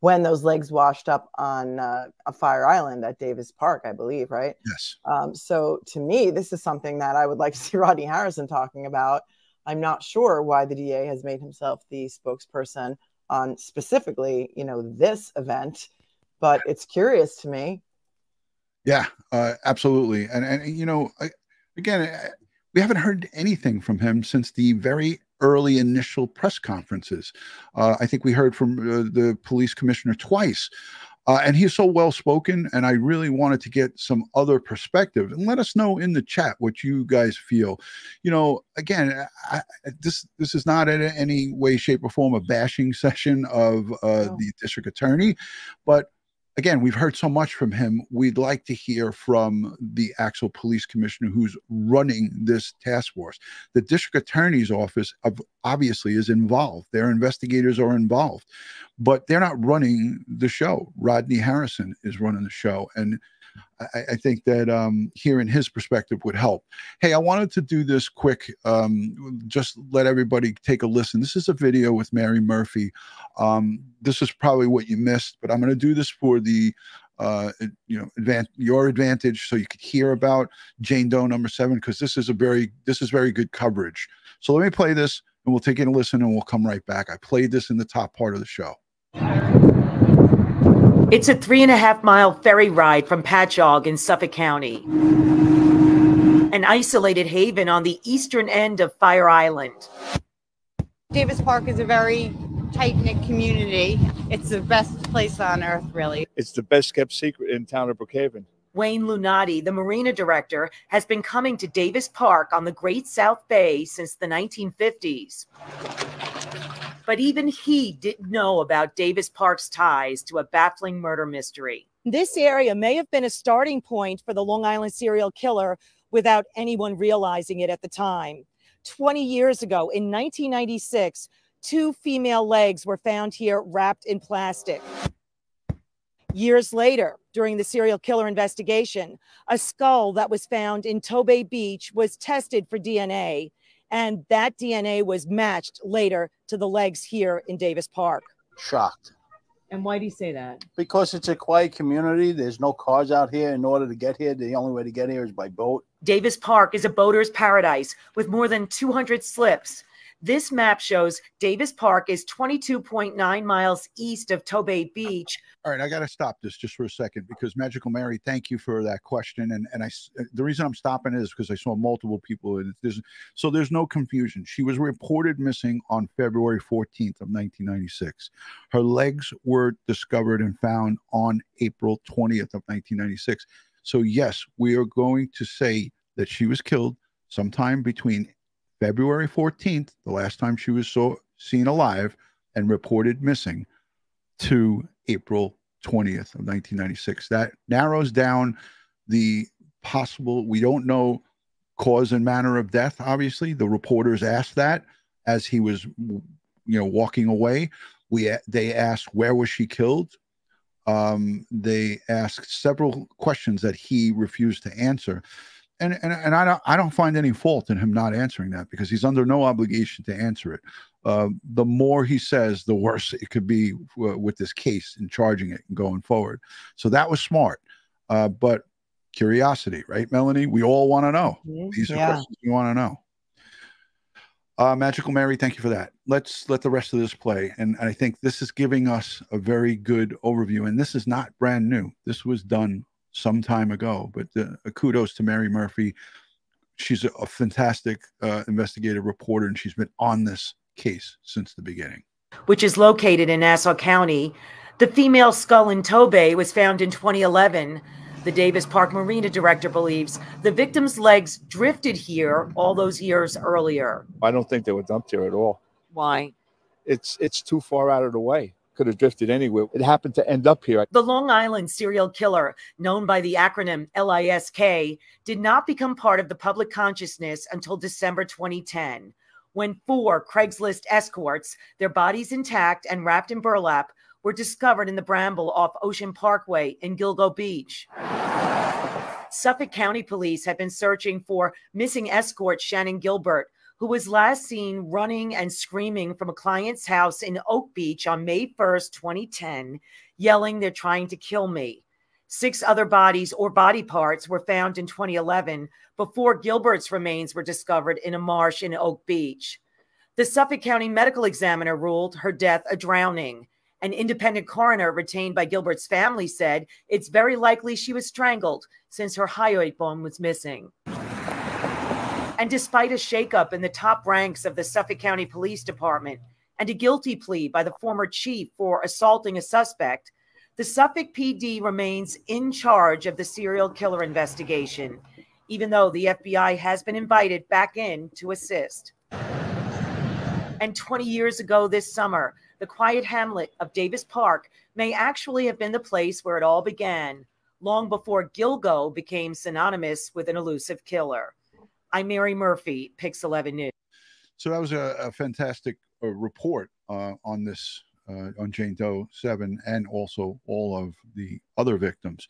Speaker 18: when those legs washed up on uh, a Fire Island at Davis Park, I believe, right?
Speaker 1: Yes.
Speaker 18: Um, so to me, this is something that I would like to see Rodney Harrison talking about. I'm not sure why the DA has made himself the spokesperson on specifically, you know, this event, but it's curious to me.
Speaker 1: Yeah, uh, absolutely. And and you know, I, again, we haven't heard anything from him since the very early initial press conferences. Uh, I think we heard from uh, the police commissioner twice. Uh, and he's so well spoken, and I really wanted to get some other perspective. And let us know in the chat what you guys feel. You know, again, I, this this is not in any way, shape, or form a bashing session of uh, the district attorney, but again, we've heard so much from him. We'd like to hear from the actual police commissioner who's running this task force. The district attorney's office obviously is involved. Their investigators are involved, but they're not running the show. Rodney Harrison is running the show. And I, I think that um, hearing his perspective would help. Hey, I wanted to do this quick, um, just let everybody take a listen. This is a video with Mary Murphy. Um, this is probably what you missed, but I'm going to do this for the uh you know advan- your advantage so you could hear about jane doe number seven because this is a very this is very good coverage so let me play this and we'll take it a listen and we'll come right back i played this in the top part of the show
Speaker 2: It's a three and a half mile ferry ride from Patchogue in Suffolk County, an isolated haven on the eastern end of Fire Island.
Speaker 3: Davis Park is a very tight knit community. It's the best place on earth, really.
Speaker 4: It's the best kept secret in town of Brookhaven.
Speaker 2: Wayne Lunati, the marina director, has been coming to Davis Park on the Great South Bay since the 1950s. But even he didn't know about Davis Park's ties to a baffling murder mystery.
Speaker 5: This area may have been a starting point for the Long Island serial killer without anyone realizing it at the time. 20 years ago, in 1996, two female legs were found here wrapped in plastic. Years later, during the serial killer investigation, a skull that was found in Tobay Beach was tested for DNA, and that DNA was matched later to the legs here in Davis Park.
Speaker 6: Shocked.
Speaker 2: And why do you say that?
Speaker 6: Because it's a quiet community. There's no cars out here. In order to get here, the only way to get here is by boat.
Speaker 2: Davis Park is a boater's paradise with more than 200 slips. This map shows Davis Park is 22.9 miles east of Tobay Beach.
Speaker 1: All right, I got to stop this just for a second because Magical Mary, thank you for that question. And and I uh, the reason I'm stopping is because I saw multiple people and there's so there's no confusion. She was reported missing on February 14th of 1996. Her legs were discovered and found on April 20th of 1996. So yes, we are going to say that she was killed sometime between February 14th, the last time she was seen alive and reported missing, to April 20th of 1996. That narrows down the possible, we don't know cause and manner of death, obviously. The reporters asked that as he was, you know, walking away. We, they asked, where was she killed? Um, they asked several questions that he refused to answer and and, and I don't I don't find any fault in him not answering that because he's under no obligation to answer it. Uh, the more he says, the worse it could be w- with this case and charging it and going forward. So that was smart, uh, but curiosity, right, Melanie? We all want to know.
Speaker 18: Mm-hmm.
Speaker 1: These are
Speaker 18: Yeah.
Speaker 1: questions we want to know. Uh, Magical Mary, thank you for that. Let's let the rest of this play. And I think this is giving us a very good overview. And this is not brand new. This was done some time ago. But uh, kudos to Mary Murphy. She's a, a fantastic uh, investigative reporter, and she's been on this case since the beginning.
Speaker 2: which is located in Nassau County. The female skull in Tobay was found in 2011. The Davis Park Marina director believes the victim's legs drifted here all those years earlier.
Speaker 4: I don't think they were dumped here at all.
Speaker 2: Why?
Speaker 4: It's it's too far out of the way. Could have drifted anywhere. It happened to end up here.
Speaker 2: The Long Island serial killer, known by the acronym LISK, did not become part of the public consciousness until December 2010, when four Craigslist escorts, their bodies intact and wrapped in burlap, were discovered in the bramble off Ocean Parkway in Gilgo Beach. Suffolk County Police have been searching for missing escort Shannan Gilbert, who was last seen running and screaming from a client's house in Oak Beach on May 1st, 2010, yelling, They're trying to kill me. Six other bodies or body parts were found in 2011 before Gilbert's remains were discovered in a marsh in Oak Beach. The Suffolk County medical examiner ruled her death a drowning. An independent coroner retained by Gilbert's family said it's very likely she was strangled since her hyoid bone was missing. And despite a shakeup in the top ranks of the Suffolk County Police Department and a guilty plea by the former chief for assaulting a suspect, the Suffolk PD remains in charge of the serial killer investigation, even though the FBI has been invited back in to assist. And 20 years ago this summer, the quiet hamlet of Davis Park may actually have been the place where it all began, long before Gilgo became synonymous with an elusive killer. I'm Mary Murphy, Pix 11 News.
Speaker 1: So that was a, a fantastic uh, report uh, on this uh, on Jane Doe seven, and also all of the other victims.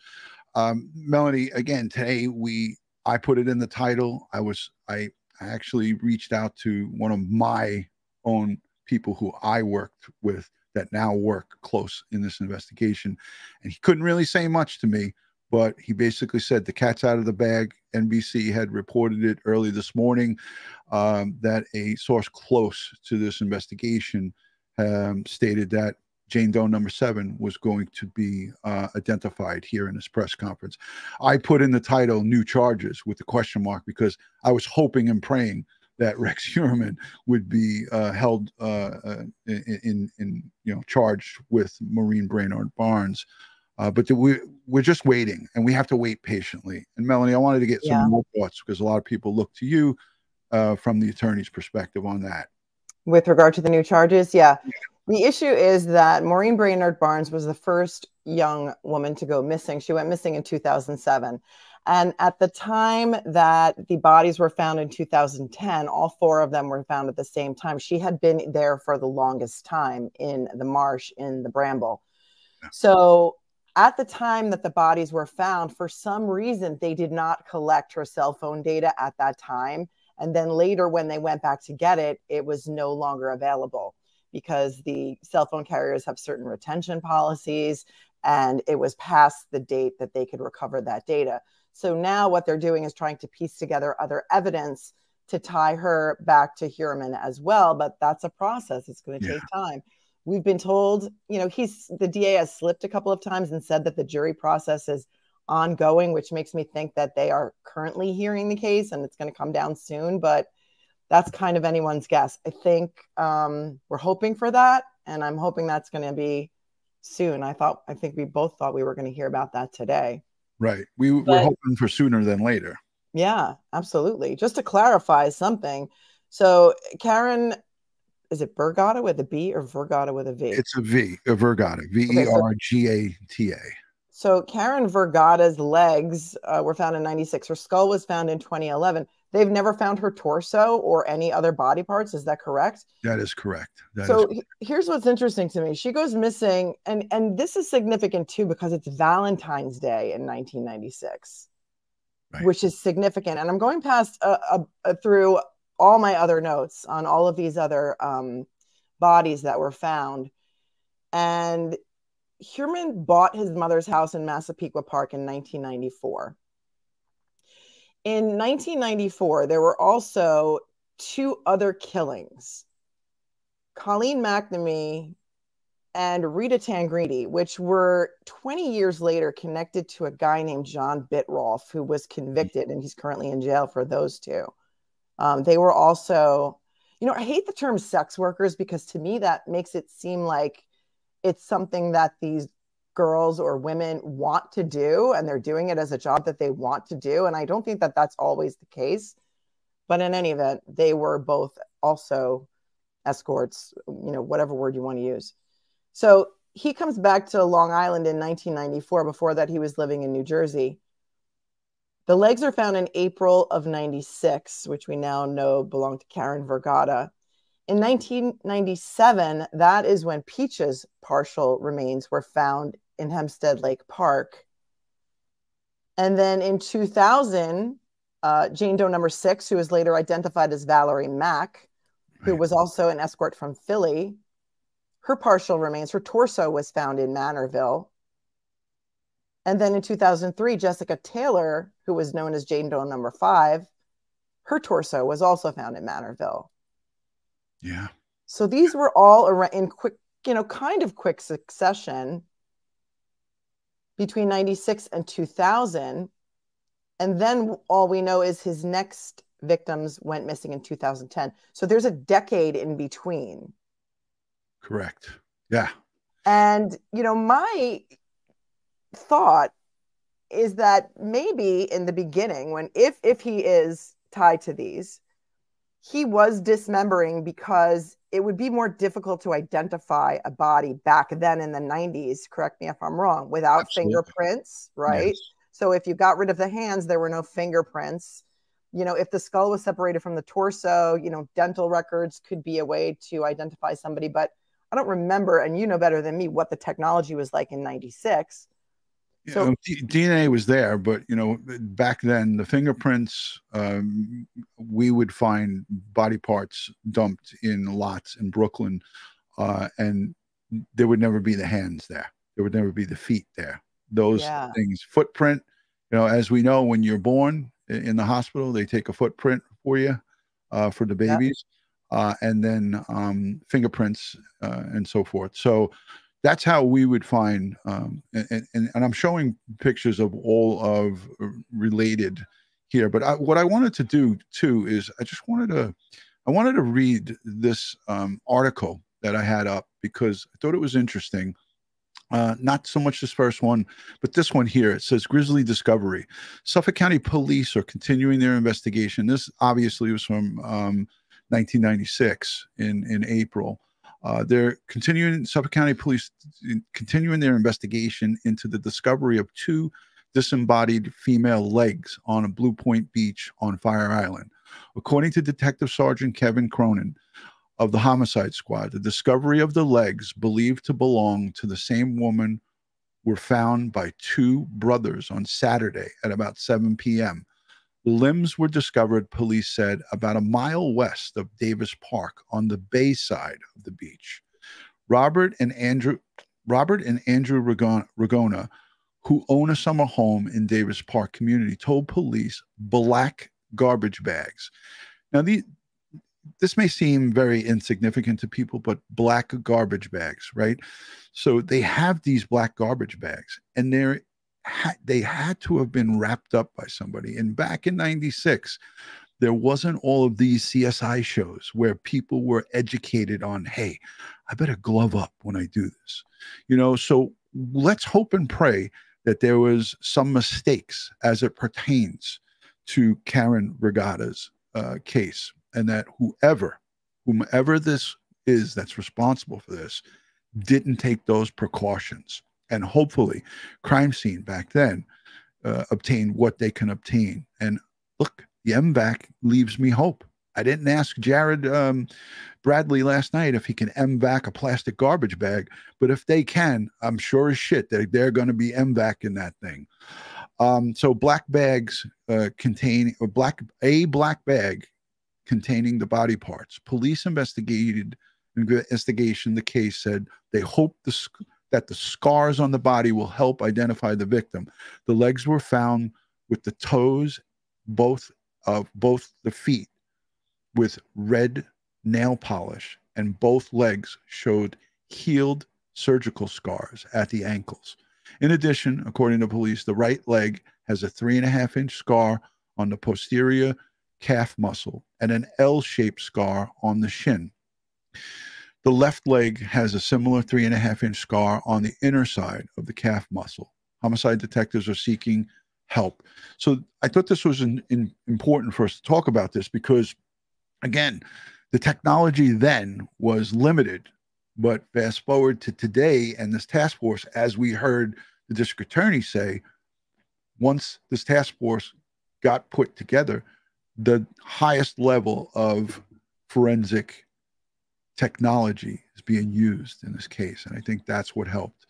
Speaker 1: Um, Melanie, again today we I put it in the title. I was I actually reached out to one of my own people who I worked with that now work close in this investigation, and he couldn't really say much to me but he basically said the cat's out of the bag. NBC had reported it early this morning um, that a source close to this investigation um, stated that Jane Doe number seven was going to be uh, identified here in this press conference. I put in the title "New Charges" with the question mark because I was hoping and praying that Rex Heuermann would be uh, held uh, uh, in, in, in, you know, charged with Maureen Brainard Barnes. Uh, but the, we we're just waiting, and we have to wait patiently. And Melanie, I wanted to get some
Speaker 18: Yeah.
Speaker 1: more thoughts because a lot of people look to you uh, from the attorney's perspective on that.
Speaker 18: with regard to the new charges yeah. The issue is that maureen brainard barnes was the first young woman to go missing. She went missing in 2007 and at the time that the bodies were found in 2010 all four of them were found at the same time. She had been there for the longest time in the marsh in the bramble. So at the time that the bodies were found for some reason they did not collect her cell phone data at that time and then later, when they went back to get it, it was no longer available because the cell phone carriers have certain retention policies and it was past the date that they could recover that data. So now what they're doing is trying to piece together other evidence to tie her back to Heuermann as well, but that's a process. It's going to
Speaker 1: Yeah.
Speaker 18: take time. We've been told, you know, he's the DA has slipped a couple of times and said that the jury process is ongoing, which makes me think that they are currently hearing the case and it's going to come down soon. But that's kind of anyone's guess. I think um, we're hoping for that, and I'm hoping that's going to be soon. I thought, I think we both thought we were going to hear about that today.
Speaker 1: Right. We we're
Speaker 18: But-
Speaker 1: hoping for sooner than later.
Speaker 18: Yeah, absolutely. Just to clarify something. So Karen, is it Vergata with a B or Vergata with a V?
Speaker 1: It's a V, a Vergata, V E R G A T A.
Speaker 18: So-
Speaker 1: R G A T A.
Speaker 18: So Karen Vergata's legs uh, were found in 96. Her skull was found in 2011. They've never found her torso or any other body parts. Is that correct?
Speaker 1: That is correct. That is
Speaker 18: so he- here's what's interesting to me. She goes missing, and and this is significant too because it's Valentine's Day in 1996, which is significant. And I'm going past uh, uh, uh, through all my other notes on all of these other um, bodies that were found, and Heuermann bought his mother's house in Massapequa Park in 1994. In 1994, there were also two other killings Colleen McNamee and Rita Tangredi, which were 20 years later connected to a guy named John Bittrolff, who was convicted and he's currently in jail for those two. Um, they were also, you know, I hate the term sex workers because to me that makes it seem like it's something that these girls or women want to do and they're doing it as a job that they want to do. And I don't think that that's always the case. But in any event, they were both also escorts, you know, whatever word you want to use. So he comes back to Long Island in 1994. Before that, he was living in New Jersey. The legs are found in April of 96, which we now know belonged to Karen Vergata. In 1997, that is when Peach's partial remains were found in Hempstead Lake Park. And then in 2000, uh, Jane Doe number six, who was later identified as Valerie Mack, who was also an escort from Philly, her partial remains, her torso was found in Manorville. And then in 2003, Jessica Taylor, who was known as Jane Doe number five, her torso was also found in Manorville.
Speaker 1: Yeah.
Speaker 18: So these were all in quick, you know, kind of quick succession between 96 and 2000. And then all we know is his next victims went missing in 2010. So there's a decade in between.
Speaker 1: Correct. Yeah.
Speaker 18: And, you know, my thought is that maybe in the beginning, when if if he is tied to these, he was dismembering because it would be more difficult to identify a body back then in the 90s, correct me if I'm wrong, without
Speaker 1: Absolutely.
Speaker 18: fingerprints, right?
Speaker 1: Yes.
Speaker 18: So if you got rid of the hands, there were no fingerprints. You know, if the skull was separated from the torso, you know, dental records could be a way to identify somebody. But I don't remember, and you know better than me, what the technology was like in 96.
Speaker 1: You
Speaker 18: So-
Speaker 1: know, D- DNA was there, but you know, back then the fingerprints, um, we would find body parts dumped in lots in Brooklyn, uh, and there would never be the hands there. There would never be the feet there. Those
Speaker 18: Yeah.
Speaker 1: things, footprint. You know, as we know, when you're born in the hospital, they take a footprint for you uh, for the
Speaker 18: Yep.
Speaker 1: babies, uh, and then um, fingerprints uh, and so forth. So that's how we would find um, and, and, and i'm showing pictures of all of uh, related here but I, what i wanted to do too is i just wanted to i wanted to read this um, article that i had up because i thought it was interesting uh, not so much this first one, but this one here. It says Grisly Discovery. Suffolk County Police are continuing their investigation. This obviously was from um, 1996 in in April. Uh, they're continuing Suffolk County Police continuing their investigation into the discovery of two disembodied female legs on a Blue Point beach on Fire Island. According to Detective Sergeant Kevin Cronin of the Homicide Squad, the discovery of the legs believed to belong to the same woman were found by two brothers on Saturday at about 7 p.m. Limbs were discovered, police said, about a mile west of Davis Park on the bay side of the beach. Robert and Andrew Robert and Andrew Ragon- Ragona, who own a summer home in Davis Park community, told police black garbage bags Now, the, this may seem very insignificant to people, but black garbage bags, right? So they have these black garbage bags, and they're they had to have been wrapped up by somebody. And back in '96, there wasn't all of these CSI shows where people were educated on, hey, I better glove up when I do this, you know. So let's hope and pray that there was some mistakes as it pertains to Karen Regata's uh, case, and that whoever, whomever this is that's responsible for this, didn't take those precautions, and hopefully, crime scene back then uh, obtained what they can obtain. And look, the MVAC leaves me hope. I didn't ask Jared um, Bradley last night if he can MVAC a plastic garbage bag, but if they can, I'm sure as shit that they're going to be MVAC in that thing. Um, so black bags uh, contain black a black bag containing the body parts. Police investigated investigation. The case said they hope the that the scars on the body will help identify the victim. The legs were found with the toes, both of both the feet, with red nail polish, and both legs showed healed surgical scars at the ankles. In addition, according to police, the right leg has a three and a half inch scar on the posterior calf muscle and an L shaped scar on the shin. The left leg has a similar three and a half inch scar on the inner side of the calf muscle. Homicide detectives are seeking help. So I thought this was an, in, important for us to talk about this because, again, the technology then was limited. But fast forward to today and this task force, as we heard the district attorney say, once this task force got put together, the highest level of forensic technology is being used in this case. And I think that's what helped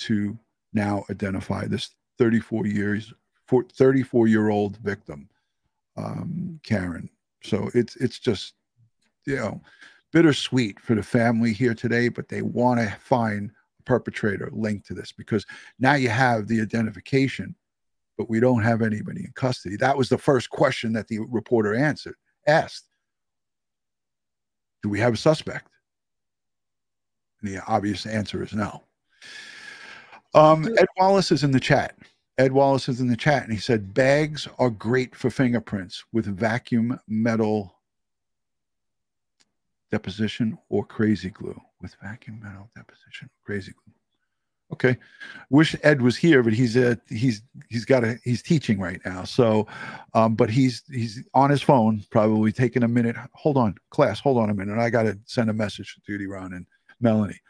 Speaker 1: to now identify this 34 years, 34 year old victim, um, Karen. So it's it's just you know bittersweet for the family here today, but they want to find a perpetrator linked to this because now you have the identification, but we don't have anybody in custody. That was the first question that the reporter answered asked. Do we have a suspect? And the obvious answer is no. Um, Ed Wallace is in the chat. Ed Wallace is in the chat, and he said bags are great for fingerprints with vacuum metal deposition or crazy glue. With vacuum metal deposition, crazy glue. Okay, wish Ed was here, but he's uh, he's he's got a he's teaching right now. So, um, but he's he's on his phone, probably taking a minute. Hold on, class. Hold on a minute. I got to send a message to Duty Ron and Melanie.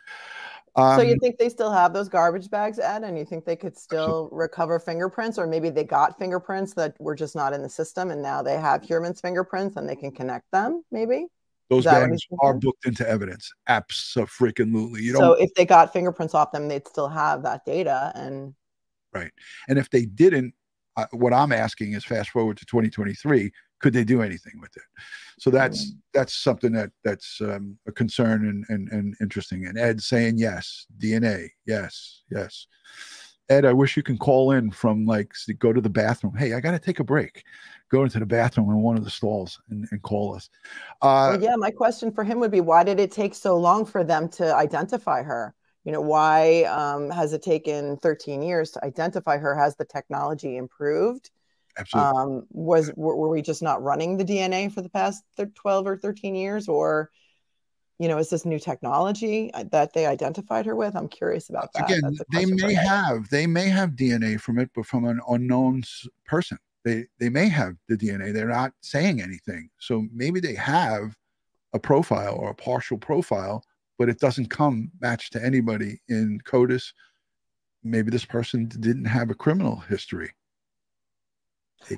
Speaker 1: Um,
Speaker 18: so you think they still have those garbage bags, Ed, and you think they could still recover fingerprints, or maybe they got fingerprints that were just not in the system, and now they have Heuermann's fingerprints and they can connect them, maybe?
Speaker 1: those
Speaker 18: Is that what
Speaker 1: bags are booked into evidence. Absolutely. You
Speaker 18: So
Speaker 1: don't
Speaker 18: if they got fingerprints off them, they'd still have that data, and
Speaker 1: right. And if they didn't, uh, what I'm asking is fast forward to 2023. Could they do anything with it? So that's that's something that that's um, a concern and, and and interesting. And Ed saying yes, DNA, yes, yes. Ed, I wish you can call in from like go to the bathroom. Hey, I got to take a break. Go into the bathroom in one of the stalls and, and call us. Uh,
Speaker 18: well, yeah, my question for him would be why did it take so long for them to identify her? You know, why um, has it taken 13 years to identify her? Has the technology improved?
Speaker 1: Absolutely.
Speaker 18: Um, was were, were we just not running the DNA for the past thir- 12 or 13 years, or you know, is this new technology uh, that they identified her with? I'm curious about that.
Speaker 1: again they may have they may have dna from it but from an unknown person they they may have the dna they're not saying anything so maybe they have a profile or a partial profile but it doesn't come matched to anybody in codis maybe this person didn't have a criminal history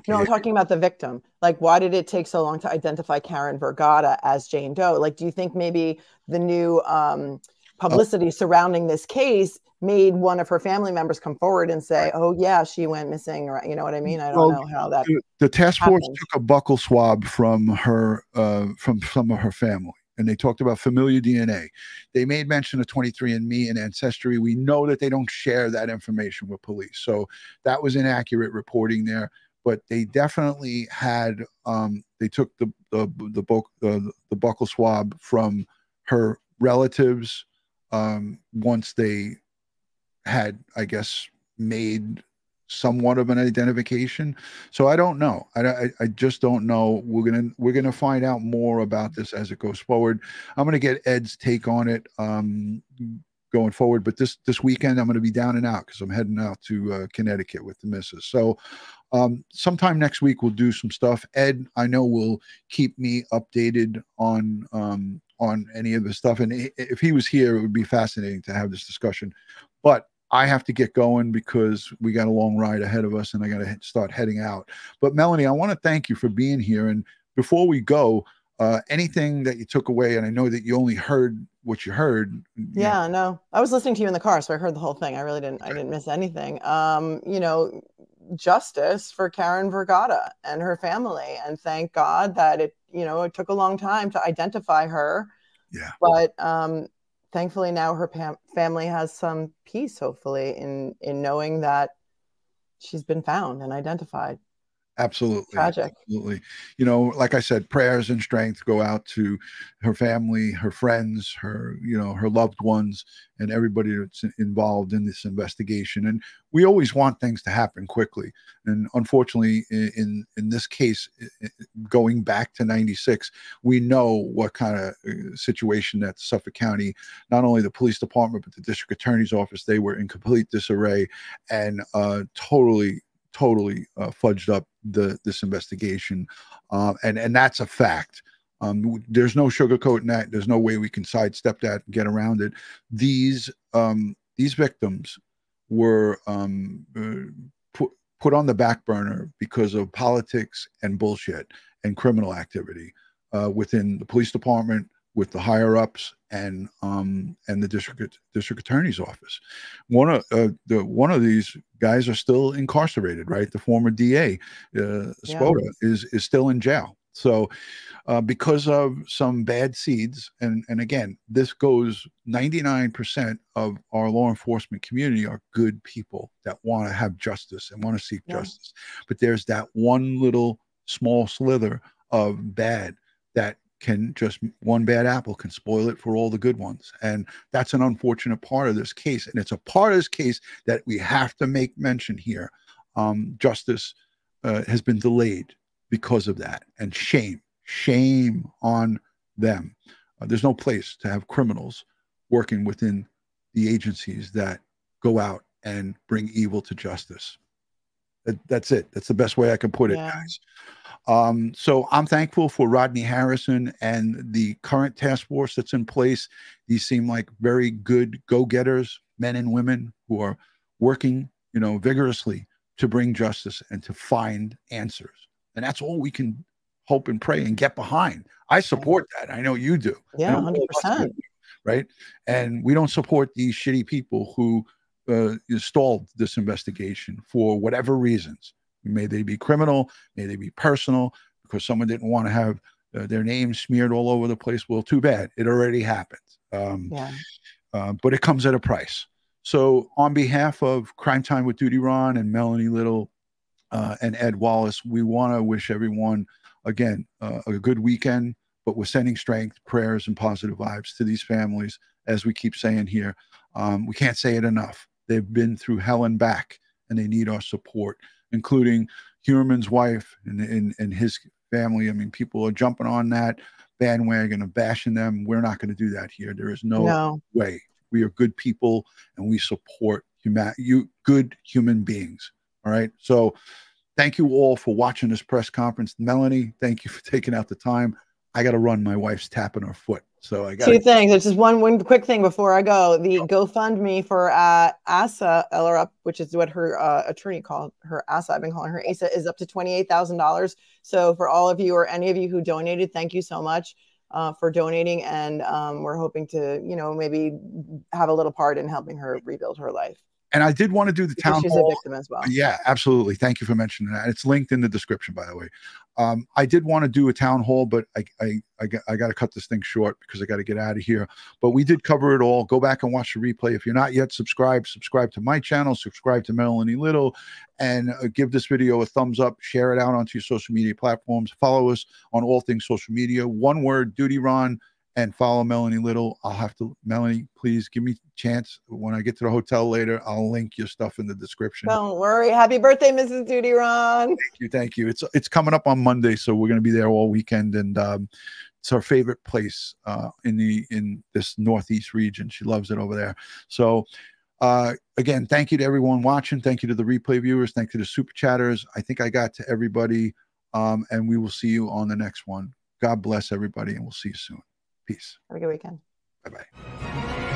Speaker 18: No, I'm talking about the victim. Like, why did it take so long to identify Karen Vergata as Jane Doe? Like, do you think maybe the new um, publicity surrounding this case made one of her family members come forward and say, "Oh, yeah, she went missing," or you know what I mean? I don't
Speaker 1: Well,
Speaker 18: know how that.
Speaker 1: the, the task force
Speaker 18: happened.
Speaker 1: took a buccal swab from her uh, from some of her family and they talked about familial dna they made mention of 23andme and ancestry we know that they don't share that information with police so that was inaccurate reporting there but they definitely had um, they took the the the, bu- the, the buccal swab from her relatives um, once they had, I guess, made somewhat of an identification. So I don't know. I, I, I just don't know. We're gonna we're gonna find out more about this as it goes forward. I'm gonna get Ed's take on it um, going forward. But this this weekend I'm gonna be down and out because I'm heading out to uh, Connecticut with the missus. So um, sometime next week we'll do some stuff. Ed, I know will keep me updated on um, on any of the stuff. And if he was here, it would be fascinating to have this discussion. But I have to get going because we got a long ride ahead of us, and I got to start heading out. But Melanie, I want to thank you for being here. And before we go, uh, anything that you took away, and I know that you only heard what you heard.
Speaker 18: Yeah, no. I was listening to you in the car, so I heard the whole thing. I really didn't I didn't miss anything. Um, you know, justice for Karen Vergata and her family. And thank God that it, you know, it took a long time to identify her.
Speaker 1: Yeah.
Speaker 18: But um thankfully now her pam- family has some peace hopefully in in knowing that she's been found and identified.
Speaker 1: Absolutely. Absolutely. You know, like I said, prayers and strength go out to her family, her friends, her, you know, her loved ones, and everybody that's involved in this investigation. And we always want things to happen quickly. And unfortunately, in in this case, going back to 96, we know what kind of uh, situation that Suffolk County, not only the police department, but the district attorney's office, they were in complete disarray and uh, totally totally uh, fudged up the this investigation, uh, and and that's a fact. Um, there's no sugarcoating that. There's no way we can sidestep that and get around it. These um, these victims were um, uh, put put on the back burner because of politics and bullshit and criminal activity uh, within the police department, with the higher ups, and um, and the district district attorney's office. One of uh, the one of these guys are still incarcerated, right? The former DA, uh,
Speaker 19: Yeah.
Speaker 1: Spota, is is still in jail. So, uh, because of some bad seeds, and and again, this goes 99% of our law enforcement community are good people that want to have justice and want to seek
Speaker 19: Yeah.
Speaker 1: justice. But there's that one little small slither of bad that can just one bad apple can spoil it for all the good ones. And that's an unfortunate part of this case. And it's a part of this case that we have to make mention here. Um, justice uh, has been delayed because of that. And shame, shame on them. Uh, there's no place to have criminals working within the agencies that go out and bring evil to justice. That, that's it. That's the best way I can put it,
Speaker 18: Yeah.
Speaker 1: guys. Um, so I'm thankful for Rodney Harrison and the current task force that's in place. These seem like very good go-getters, men and women who are working, you know, vigorously to bring justice and to find answers. And that's all we can hope and pray and get behind. I support that. I know you do.
Speaker 18: Yeah,
Speaker 1: know all of us
Speaker 18: 100%.
Speaker 1: do, Right. And we don't support these shitty people who uh, stalled this investigation for whatever reasons. May they be criminal, may they be personal, because someone didn't want to have uh, their name smeared all over the place. Well, too bad. It already happened. Um,
Speaker 18: Yeah.
Speaker 1: uh, but it comes at a price. So, on behalf of Crime Time with Duty Ron and Melanie Little uh, and Ed Wallace, we want to wish everyone, again, uh, a good weekend. But we're sending strength, prayers, and positive vibes to these families, as we keep saying here. Um, we can't say it enough. They've been through hell and back, and they need our support, including Heuermann's wife and, and, and his family. I mean, people are jumping on that bandwagon of bashing them. We're not going to do that here. There is no,
Speaker 18: No.
Speaker 1: way. We are good people and we support human you good human beings. All right. So thank you all for watching this press conference. Melanie, thank you for taking out the time. I got to run. My wife's tapping her foot. So I got
Speaker 18: Two things. There's just one one quick thing before I go. The GoFundMe for uh, Asa Ellerup, which is what her uh, attorney called her Asa. I've been calling her Asa, is up to twenty eight thousand dollars. So for all of you or any of you who donated, thank you so much uh, for donating, and um, we're hoping to you know maybe have a little part in helping her rebuild her life.
Speaker 1: And I did want to do the
Speaker 18: because
Speaker 1: town
Speaker 18: she's a
Speaker 1: hall.
Speaker 18: victim as well.
Speaker 1: Yeah, absolutely. Thank you for mentioning that. It's linked in the description, by the way. Um, I did want to do a town hall, but I I I got, I got to cut this thing short because I got to get out of here. But we did cover it all. Go back and watch the replay. If you're not yet subscribed, subscribe to my channel, subscribe to Melanie Little, and uh, give this video a thumbs up. Share it out onto your social media platforms. Follow us on all things social media. One word, Duty Ron and follow Melanie Little. I'll have to, Melanie, please give me a chance. When I get to the hotel later, I'll link your stuff in the description.
Speaker 18: Don't worry. Happy birthday, Mrs. Duty Ron.
Speaker 1: Thank you, thank you. It's it's coming up on Monday, so we're going to be there all weekend, and um, it's our favorite place uh, in the in this northeast region. She loves it over there. So. Uh, again, thank you to everyone watching. Thank you to the replay viewers. Thank you to the super chatters. I think I got to everybody. Um, and we will see you on the next one. God bless everybody, and we'll see you soon. Peace.
Speaker 18: Have a good weekend.
Speaker 1: Bye bye.